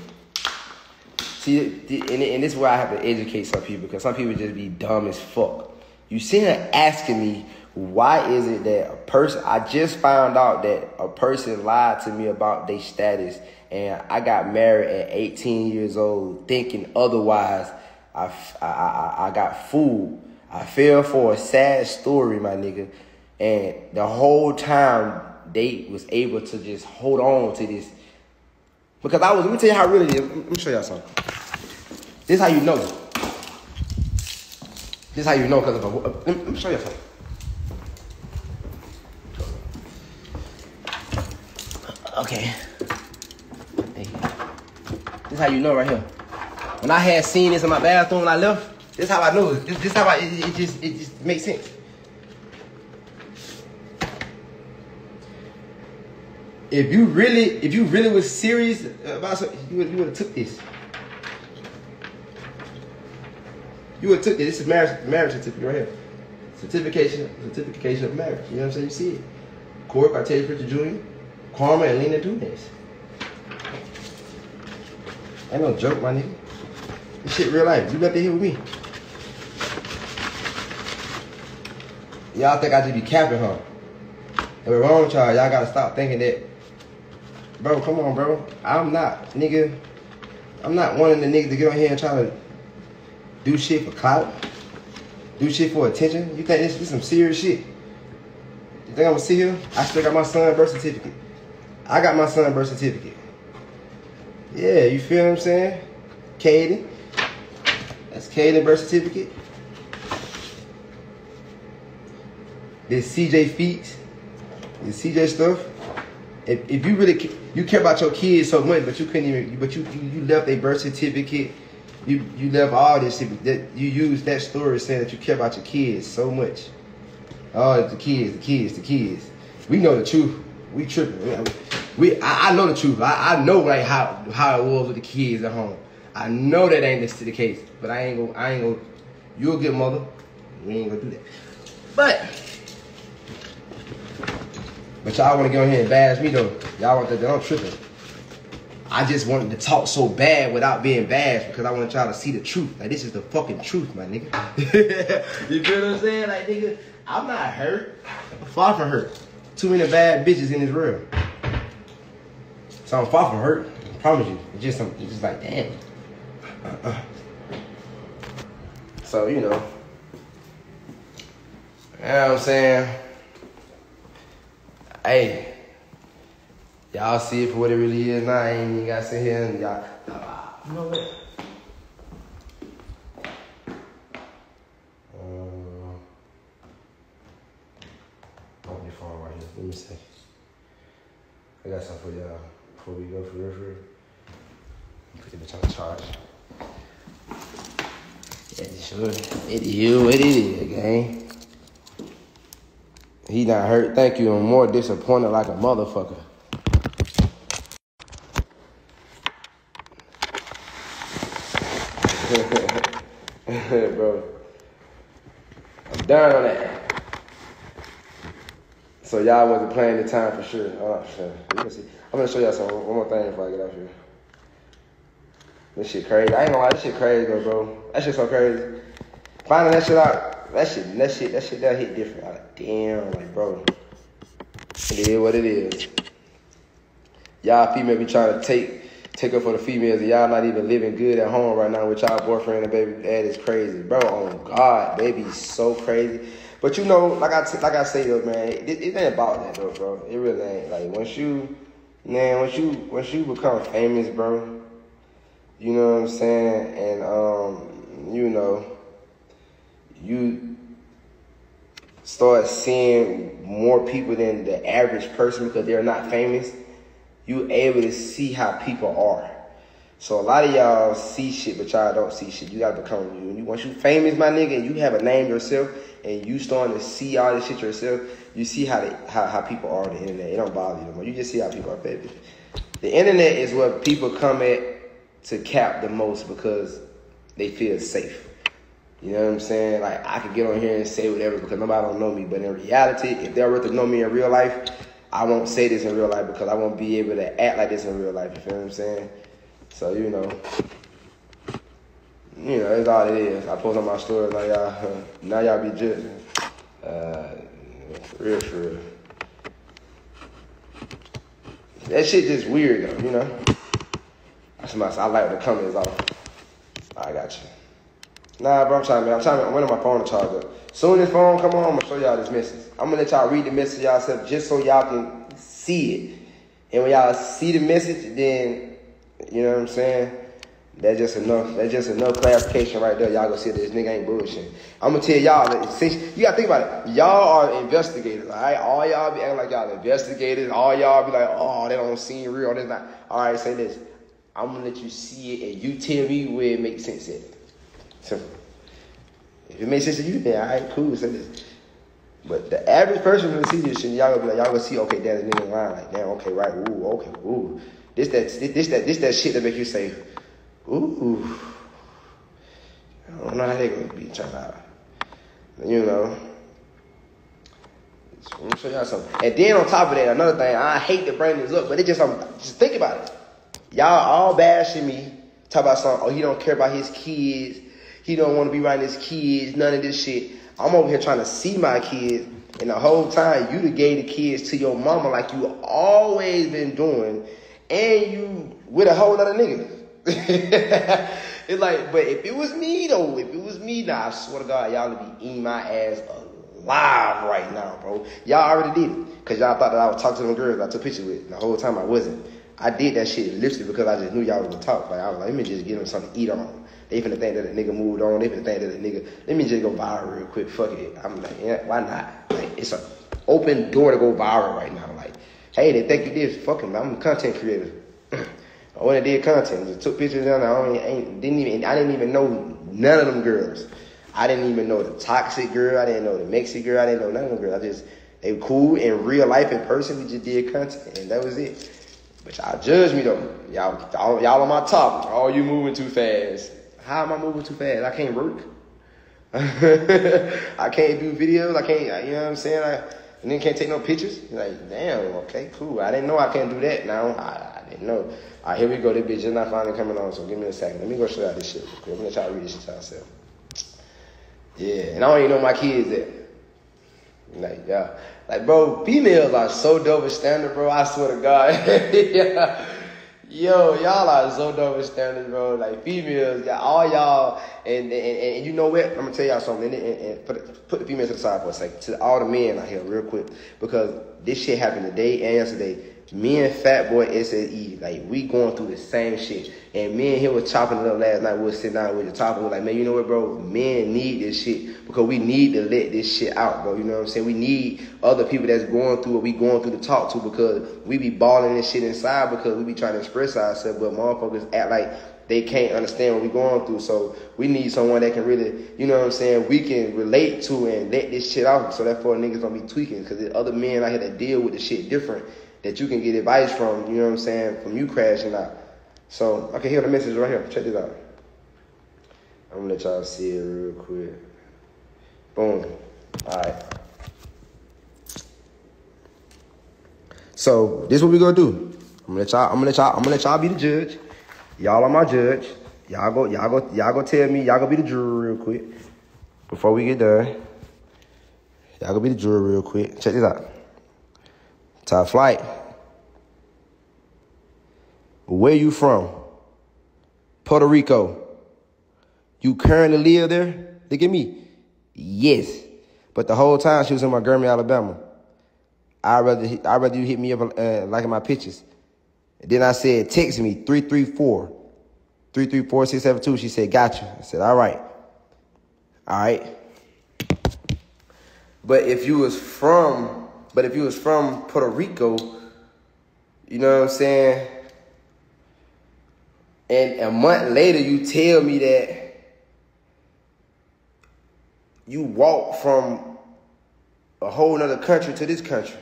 See, and, this is where I have to educate some people because some people just be dumb as fuck. You see her asking me, why is it that a person, I just found out that a person lied to me about their status and I got married at 18 years old thinking otherwise. I, I, I, I got fooled. I fell for a sad story, my nigga. And the whole time they was able to just hold on to this. Because I was, let me tell you how real it is. Let me show y'all something. This is how you know. This is how you know because of a, let me, let me show you something. Okay. This is how you know right here. When I had seen this in my bathroom when I left, this is how I know. This, this is how I, it, it just, it just makes sense. If you really, if you really was serious about something, you would, have took this. You would have took this. This is marriage, marriage certificate right here. Certification, certification of marriage. You know what I'm saying? You see it. Corey Cartesian Pritchard Jr., Karma, and Lena Dunez. Ain't no joke, my nigga. This shit real life. You left it here with me. Y'all think I just be capping, huh? And we're wrong, y'all. Y'all gotta stop thinking that. Bro, come on, bro. I'm not, nigga. I'm not wanting the nigga to get on here and try to do shit for clout. Do shit for attention. You think this, is some serious shit? You think I'm gonna sit here? I still got my son birth certificate. I got my son birth certificate. Yeah, you feel what I'm saying? Katie. That's Katie birth certificate. This CJ feet. This CJ stuff. If, if you really you care about your kids so much, but you couldn't even, but you you, you left a birth certificate. You you left all this. That you use that story saying that you care about your kids so much. Oh, the kids, the kids, the kids. We know the truth. We tripping. We, I, I know the truth. I, I know like how how it was with the kids at home. I know that ain't the case, but I ain't gonna I ain't gonna. You a good mother. We ain't gonna do that. But but y'all want to go here and bash me though. Y'all want that? I'm tripping. I just wanted to talk so bad without being bashed because I want y'all to see the truth. Like this is the fucking truth, my nigga. you feel what I'm saying? Like nigga, I'm not hurt. I'm far from hurt. Too many bad bitches in this world. So I'm far from hurt. I promise you. It's just, it's just like, damn. So, you know. You know what I'm saying? Hey. Y'all see it for what it really is now. I ain't even got to sit here and y'all. You know what? Uh, on your phone right here. Let me see. I got something for y'all before we go for real, for real. Put the bitch on charge. Yeah, sure. It is you. it is, gang. He not hurt. Thank you. I'm more disappointed like a motherfucker. Bro. I'm done on that. So y'all wasn't playing the time for sure. Oh, sure. I'm gonna show y'all something. One more thing before I get off here. This shit crazy. I ain't gonna lie, this shit crazy though, bro. That shit so crazy. Finding that shit out, that shit, that shit, that shit that hit different. Damn, like, bro. It is what it is. Y'all female be trying to take take up for the females and y'all not even living good at home right now with y'all boyfriend and baby dad is crazy. Bro, oh God, baby so crazy. But you know, like I like I say though, man, it, it ain't about that though, bro. It really ain't. Like once you, man, once you once you become famous, bro, you know what I'm saying, and um, you know, you start seeing more people than the average person because they're not famous. You able to see how people are. So a lot of y'all see shit, but y'all don't see shit. You gotta become you. And you once you famous, my nigga, and you have a name yourself, and you starting to see all this shit yourself, you see how they, how, how people are on the internet. It don't bother you no more. You just see how people are, baby. The internet is where people come at to cap the most because they feel safe. You know what I'm saying? Like I could get on here and say whatever because nobody don't know me. But in reality, if they were to know me in real life, I won't say this in real life because I won't be able to act like this in real life. You feel what I'm saying? So you know, you know, that's all it is. I post on my story now y'all now y'all be judging. Uh, real, for real. That shit just weird though, you know. That's I like the comments off. I got you. Nah, bro, I'm trying to. I'm trying. I'm on my phone to charge up. Soon as phone come on, I'm gonna show y'all this message. I'm gonna let y'all read the message y'all just so y'all can see it. And when y'all see the message, then you know what I'm saying. That's just enough. That's just enough clarification right there. Y'all gonna see this nigga ain't bullshit. I'm gonna tell y'all that since you gotta think about it, y'all are investigators, all right? All y'all be acting like y'all investigators. All y'all be like, oh, they don't seem real. This not. All right, say this. I'm gonna let you see it, and you tell me where it makes sense. At. Simple. If it makes sense to you, then all right, cool. Say this. But the average person gonna see this y'all gonna be like, y'all gonna see, okay, the nigga lying. Like, damn, okay, right, ooh, okay, ooh. This that, this that, this that shit that make you say, ooh. I don't know how they gonna be turned out. You know. Let me show y'all something. And then on top of that, another thing, I hate to bring this up, but it just, I'm, just think about it. Y'all all bashing me, talk about something, oh, he don't care about his kids. He don't want to be around his kids, none of this shit. I'm over here trying to see my kids, and the whole time you the gave the kids to your mama like you always been doing, and you with a whole other nigga. it's like, but if it was me though, if it was me, now I swear to God, y'all would be eating my ass alive right now, bro. Y'all already did it, cause y'all thought that I was talking to them girls I took pictures with. The whole time I wasn't. I did that shit literally because I just knew y'all was gonna talk. Like I was like, let me just give them something to eat on. They finna think that a nigga moved on. They finna think that a nigga. Let me just go viral real quick. Fuck it. I'm like, yeah, why not? Like it's an open door to go viral right now. Like, hey, they think you did. Fuck them. I'm a content creator. I went and did content. Just took pictures down. I only didn't even. I didn't even know none of them girls. I didn't even know the toxic girl. I didn't know the Mexican girl. I didn't know none of them girls. I just they were cool in real life in person. We just did content, and that was it. But y'all judge me though. Y'all, y'all, y'all on my top. Oh, you moving too fast. How am I moving too fast? I can't work. I can't do videos. I can't, you know what I'm saying? I, and then can't take no pictures. Like, damn, okay, cool. I didn't know I can't do that now. I, I didn't know. All right, here we go. This bitch is not finally coming on, so give me a second. Let me go show y'all this shit. Let me let y'all read this shit to yourself. Yeah, and I don't even know my kids at. Like, yeah. Like, bro, females are so dope double standard, bro. I swear to God. yeah. Yo, y'all are so double standard, bro. Like females, y'all, all y'all, and, and, and you know what? I'm gonna tell y'all something. And, and, and put put the females to the side for a second. To all the men out here, real quick, because this shit happened today and yesterday. Me and Fat Boy SSE, like we going through the same shit. And me and him was chopping it up last night. We was sitting down with the talking. We like, man, you know what, bro? Men need this shit because we need to let this shit out, bro. You know what I'm saying? We need other people that's going through what we going through to talk to because we be balling this shit inside because we be trying to express ourselves, but motherfuckers act like they can't understand what we going through. So we need someone that can really, you know what I'm saying, we can relate to and let this shit out. So therefore niggas don't be tweaking because there's other men out here that deal with the shit different that you can get advice from, you know what I'm saying, from you crashing out. So, okay, here the message right here. Check this out. I'm gonna let y'all see it real quick. Boom. Alright. So this is what we gonna do. I'm gonna let y'all, I'm gonna let y'all, I'm gonna let y'all be the judge. Y'all are my judge. Y'all go, y'all go, y'all go tell me, y'all gonna be the jury real quick. Before we get done. Y'all gonna be the jury real quick. Check this out. Top flight. Where you from? Puerto Rico. You currently live there? Look at me. Yes. But the whole time she was in Montgomery, Alabama. I rather I rather you hit me up uh, like in my pictures. And then I said, text me 334 334 672. She said, gotcha. I said, all right. All right. But if you was from but if you was from Puerto Rico, you know what I'm saying? And a month later, you tell me that you walk from a whole nother country to this country.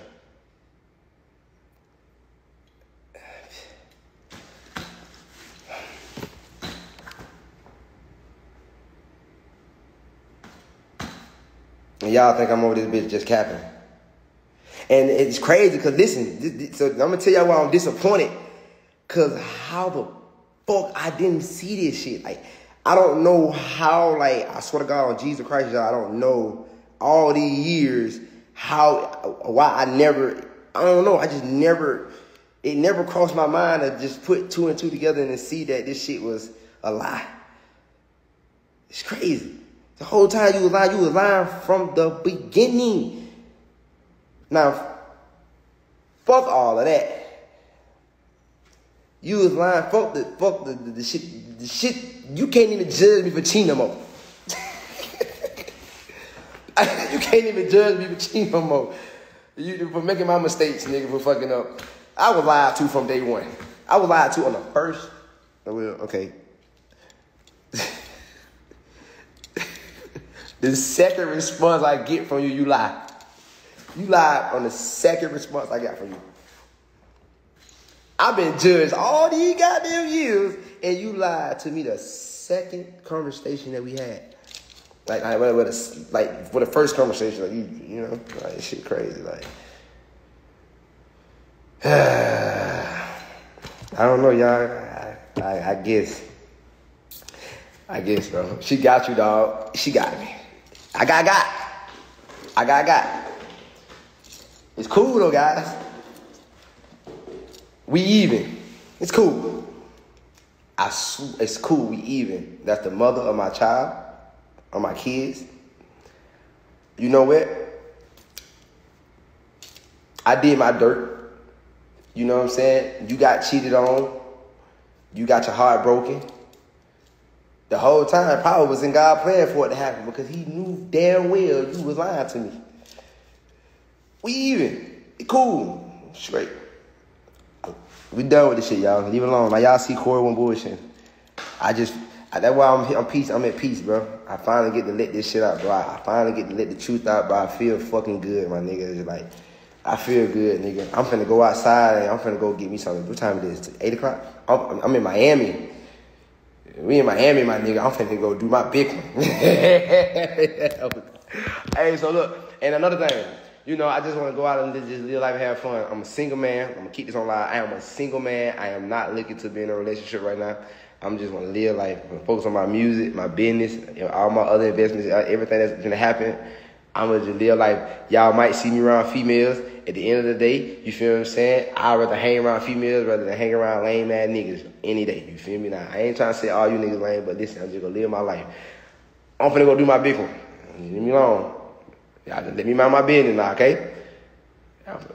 And y'all think I'm over this bitch just capping. And it's crazy because listen, so I'm gonna tell y'all why I'm disappointed. Cause how the fuck I didn't see this shit. Like I don't know how. Like I swear to God on Jesus Christ, y'all, I don't know all these years how why I never. I don't know. I just never. It never crossed my mind to just put two and two together and see that this shit was a lie. It's crazy. The whole time you was lying, you was lying from the beginning. Now, fuck all of that. You was lying. Fuck the fuck the, the, the shit. The shit. You can't even judge me for cheating no more. you can't even judge me for cheating no more. You for making my mistakes, nigga, for fucking up. I was lied to from day one. I was lied to on the first. Oh, okay. the second response I get from you, you lie. You lied on the second response I got from you. I've been judged all these goddamn years, and you lied to me the second conversation that we had. Like, I, what, what, like for the first conversation, like you, you know, like shit crazy. Like, I don't know, y'all. I, I, I guess, I guess, bro. She got you, dog. She got me. I got, got. I got, got. It's cool though, guys. We even. It's cool. I sw- it's cool. We even. That's the mother of my child, of my kids. You know what? I did my dirt. You know what I'm saying? You got cheated on. You got your heart broken. The whole time, probably was in God plan for it to happen because He knew damn well you was lying to me. We even. It cool. Straight. We done with this shit, y'all. Leave it alone. Now y'all see Corey one bullshit. I just that's why I'm I'm peace. I'm at peace, bro. I finally get to let this shit out, bro. I, finally get to let the truth out, bro. I feel fucking good, my nigga. It's like I feel good, nigga. I'm finna go outside and I'm finna go get me something. What time it is? Eight o'clock. I'm, I'm in Miami. We in Miami, my nigga. I'm finna go do my big one. hey, so look, and another thing you know, I just want to go out and just live life and have fun. I'm a single man. I'm gonna keep this on live. I am a single man. I am not looking to be in a relationship right now. I'm just to live life. Gonna focus on my music, my business, you know, all my other investments, uh, everything that's gonna happen. I'm gonna just live life. Y'all might see me around females. At the end of the day, you feel what I'm saying? I'd rather hang around females rather than hang around lame ass niggas any day. You feel me now? I ain't trying to say all you niggas lame, but listen, I'm just gonna live my life. I'm finna go do my big one. Leave me alone. Just let me mind my business now, okay?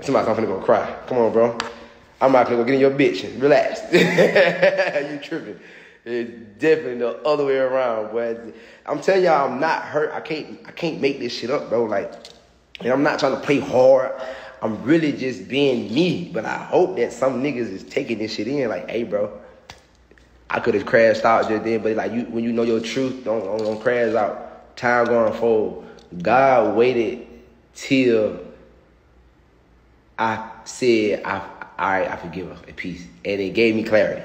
Somebody's finna go cry. Come on, bro. I'm not gonna go get in your bitch. Relax. you tripping. It's definitely the other way around, but I'm telling y'all, I'm not hurt. I can't, I can't make this shit up, bro. Like, and I'm not trying to play hard. I'm really just being me. But I hope that some niggas is taking this shit in. Like, hey, bro, I could have crashed out just then, but like, you when you know your truth, don't don't, don't crash out. Time going forward. God waited till I said, I, all right, I forgive her in peace. And it gave me clarity.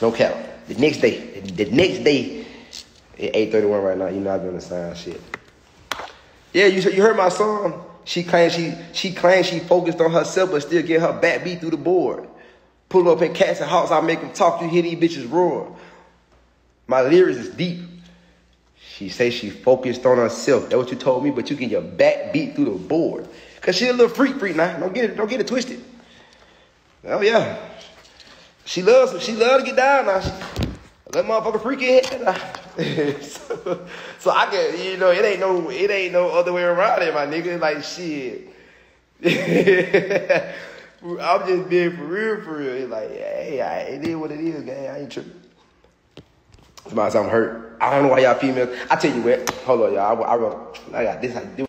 No cap. The next day, the next day, at 8.31 right now, you know I've been the sign shit. Yeah, you you heard my song. She claims she she claims she focused on herself, but still get her back beat through the board. Pull up in cats and hawks, I make them talk. You hear these bitches roar. My lyrics is deep. She say she focused on herself. That's what you told me, but you get your back beat through the board. Cause she a little freak freak now. Don't get it, don't get it twisted. Oh yeah. She loves she love to get down now. She, that motherfucker freaky head. so, so I can, you know, it ain't no, it ain't no other way around it, my nigga. Like shit. I'm just being for real, for real. It's like, hey, I, it is what it is, gang. I ain't tripping. Somebody I'm hurt. I don't know why y'all females. I tell you what. Hold on, y'all. I, I, I got this. I do.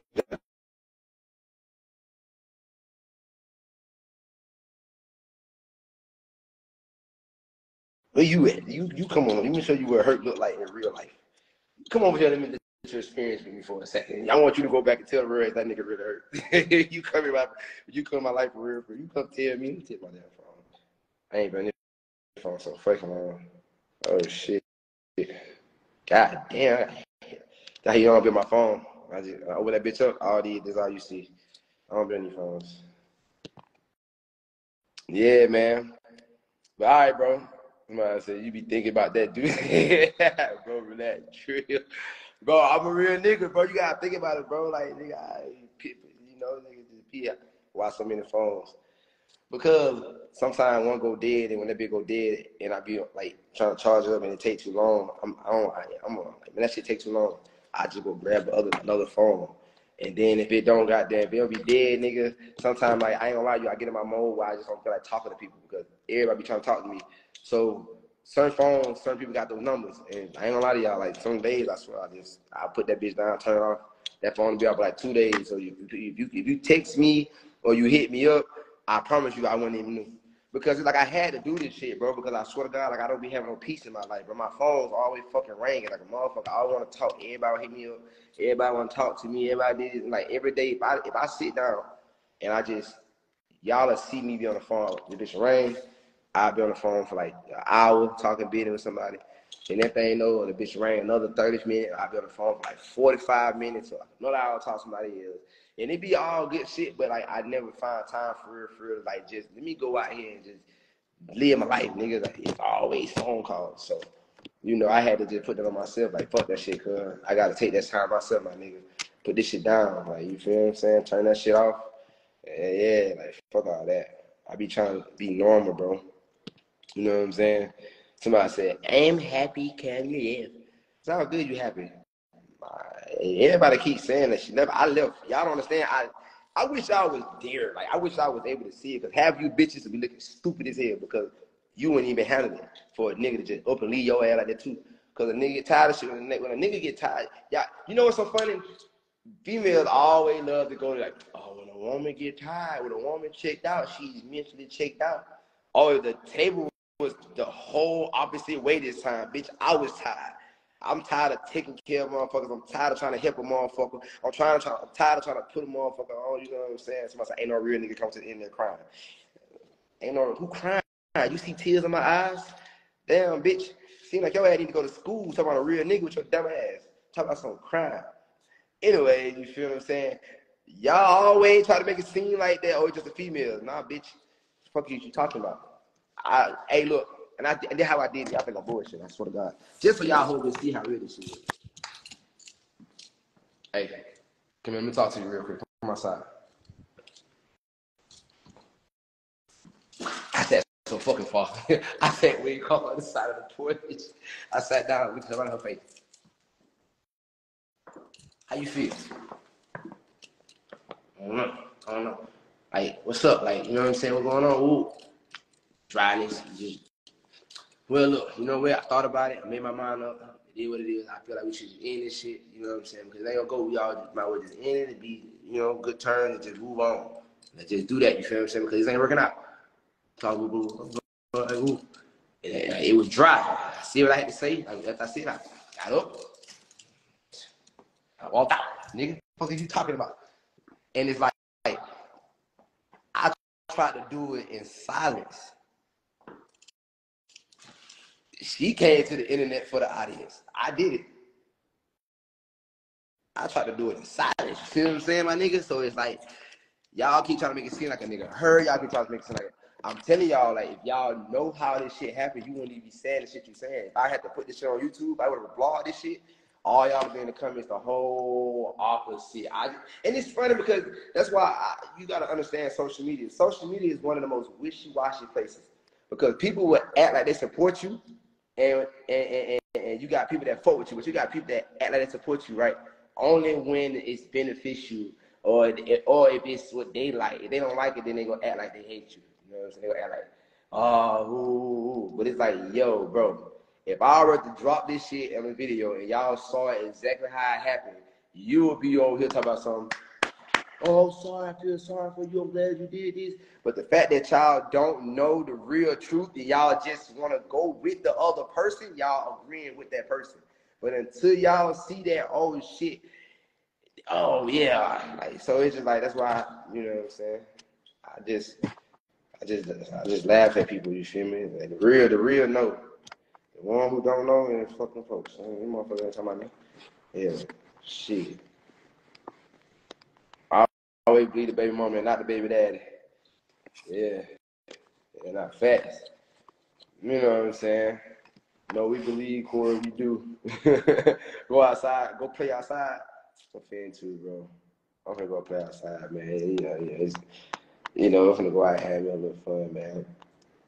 Where you at? You you come on. Let me show you what hurt look like in real life. Come over here. Let me let your experience with me for a second. I want you to go back and tell real that nigga really hurt. you come in my you come in my life for real. For you come tell me. Take my damn phone. I ain't been this phone so fucking long. Oh shit. God damn. That you don't be my phone. I just I open that bitch up. All these, that's all you see. I don't build any phones. Yeah, man. But all right, bro. I said you be thinking about that, dude. bro, relax, trill. Bro, I'm a real nigga, bro. You gotta think about it, bro. Like, nigga, I, you know, nigga just pee watch so many phones. Because sometimes one go dead, and when that bitch go dead, and I be like trying to charge up, and it take too long. I'm, I don't, I, I'm like, man, that shit take too long. I just go grab the other another phone. And then if it don't goddamn, if it don't be dead, nigga, sometimes like I ain't gonna lie to you, I get in my mode where I just don't feel like talking to people because everybody be trying to talk to me. So certain phones, certain people got those numbers. And I ain't gonna lie to y'all, like some days I swear I just I put that bitch down, turn it off. That phone will be up for like two days. So you, if you if you text me or you hit me up, I promise you I wouldn't even know. Because it's like I had to do this shit, bro. Because I swear to God, like I don't be having no peace in my life, bro. My phone's always fucking ringing like a motherfucker. I want to talk. Everybody hit me up. Everybody want to talk to me. Everybody did like every day. If I if I sit down and I just y'all see me be on the phone. If it's rain, I'll be on the phone for like an hour talking business with somebody. And if they ain't know, the bitch ran another 30 minutes, I'll be on the phone for like 45 minutes or another hour talk to somebody else. And it be all good shit, but like I never find time for real, for real. Like just let me go out here and just live my life, nigga. Like it's always phone calls. So, you know, I had to just put that on myself, like fuck that shit, cuz I gotta take that time myself, my nigga. Put this shit down. Like you feel what I'm saying? Turn that shit off. Yeah, yeah, like fuck all that. I be trying to be normal, bro. You know what I'm saying? Somebody said, I'm happy, can you live. It's all good you happy. Everybody keeps saying that she never I left. Y'all don't understand. I I wish I was there. Like I wish I was able to see it. Cause half you bitches would be looking stupid as hell because you wouldn't even handle it for a nigga to just up and leave your ass like that too. Cause a nigga get tired of shit. When a nigga get tired, yeah, you know what's so funny? Females always love to go like, oh, when a woman get tired, when a woman checked out, she's mentally checked out. Oh, the table was the whole opposite way this time, bitch. I was tired. I'm tired of taking care of motherfuckers. I'm tired of trying to help a motherfucker. I'm trying to try, I'm tired of trying to put a motherfucker on. You know what I'm saying? Somebody say, ain't no real nigga come to the end there crying. Ain't no who crying. You see tears in my eyes? Damn, bitch. Seem like your ass need to go to school. talking about a real nigga with your dumb ass. Talk about some crime. Anyway, you feel what I'm saying? Y'all always try to make it seem like that. Oh, it's just a female. Nah, bitch. What the fuck are you talking about? I, hey, look. And I and then how I did it, y'all think bullshit. I swear to God. Just so y'all hold and see how real this is. Hey, come here, let me talk to you real quick. Come outside. I said so fucking far. I said we come on the side of the porch. I sat down, looked around her face. How you feel? I don't know. I don't know. Like, what's up? Like, you know what I'm saying? What's going on? Ooh. Dryness. Just well, look, you know what? I thought about it. I made my mind up. It is what it is. I feel like we should end this shit. You know what I'm saying? Because they gonna go. We all just, might well just end it and be, you know, good turn and just move on. Let's just do that. You feel what I'm saying? Because this ain't working out. Talk, boo, boo. It, it was dry. I see what I had to say. After I it, I got up. I walked out. Nigga, what are you talking about? And it's like, like I tried to do it in silence she came to the internet for the audience. I did it. I tried to do it in silence. You see what I'm saying, my nigga? So it's like, y'all keep trying to make it seem like a nigga Her, Y'all keep trying to make it seem like a, I'm telling y'all, like, if y'all know how this shit happened, you wouldn't even be saying the shit you saying. If I had to put this shit on YouTube, I would have blogged this shit. All y'all would be in the comments the whole opposite. I and it's funny because that's why I, you got to understand social media. Social media is one of the most wishy-washy places because people will act like they support you, and and, and, and you got people that fuck with you, but you got people that act like they support you, right? Only when it's beneficial or or if it's what they like. If they don't like it, then they gonna act like they hate you. You know what I'm saying? They gonna act like, oh, ooh, ooh. but it's like, yo, bro, if I were to drop this shit in a video and y'all saw exactly how it happened, you would be over here talking about something oh, sorry, I feel sorry for you. I'm glad you did this. But the fact that y'all don't know the real truth and y'all just want to go with the other person, y'all agreeing with that person. But until y'all see that, oh shit, oh yeah, like so it's just like that's why you know what I'm saying. I just, I just, I just laugh at people. You feel me? Like the real, the real know. The one who don't know is fucking folks. You motherfuckers ain't talking about me. Yeah, shit. Always believe the baby mama and not the baby daddy. Yeah. They're not fast. You know what I'm saying? No, we believe, Corey, we do. go outside, go play outside. I'm fan too, bro. I'm gonna go play outside, man. You know, yeah, it's, you know, I'm gonna go out and have a little fun, man.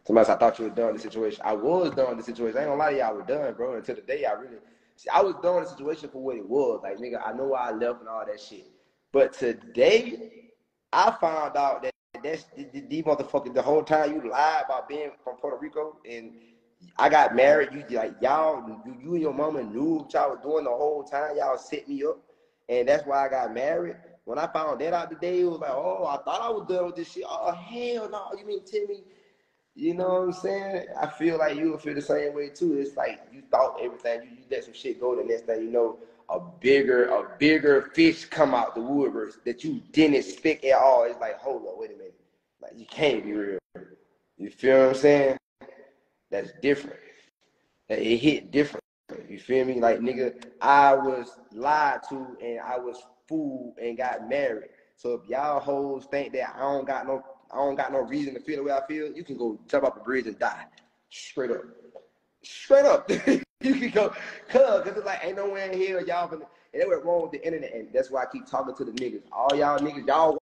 Somebody I thought you were done with the situation. I was done with the situation. I ain't gonna lie to you, I was done, bro. Until the day I really, see, I was done with the situation for what it was. Like, nigga, I know why I left and all that shit. But today, I found out that that's these motherfuckers. The whole time you lied about being from Puerto Rico and I got married. You like y'all, you, you and your mama knew what y'all was doing the whole time. Y'all set me up, and that's why I got married. When I found that out today, it was like, oh, I thought I was done with this shit. Oh hell no! You mean me? You know what I'm saying? I feel like you will feel the same way too. It's like you thought everything. You, you let some shit go. The next thing you know, a bigger, a bigger fish come out the woodworks that you didn't expect at all. It's like, hold on, wait a minute. Like you can't be real. You feel what I'm saying? That's different. It hit different. You feel me? Like nigga, I was lied to and I was fooled and got married. So if y'all hoes think that I don't got no I don't got no reason to feel the way I feel, you can go jump off a bridge and die. Straight up. Straight up. you can go, cuz, cause it's like ain't nowhere in here, y'all and that went wrong with the internet, and that's why I keep talking to the niggas. All y'all niggas, y'all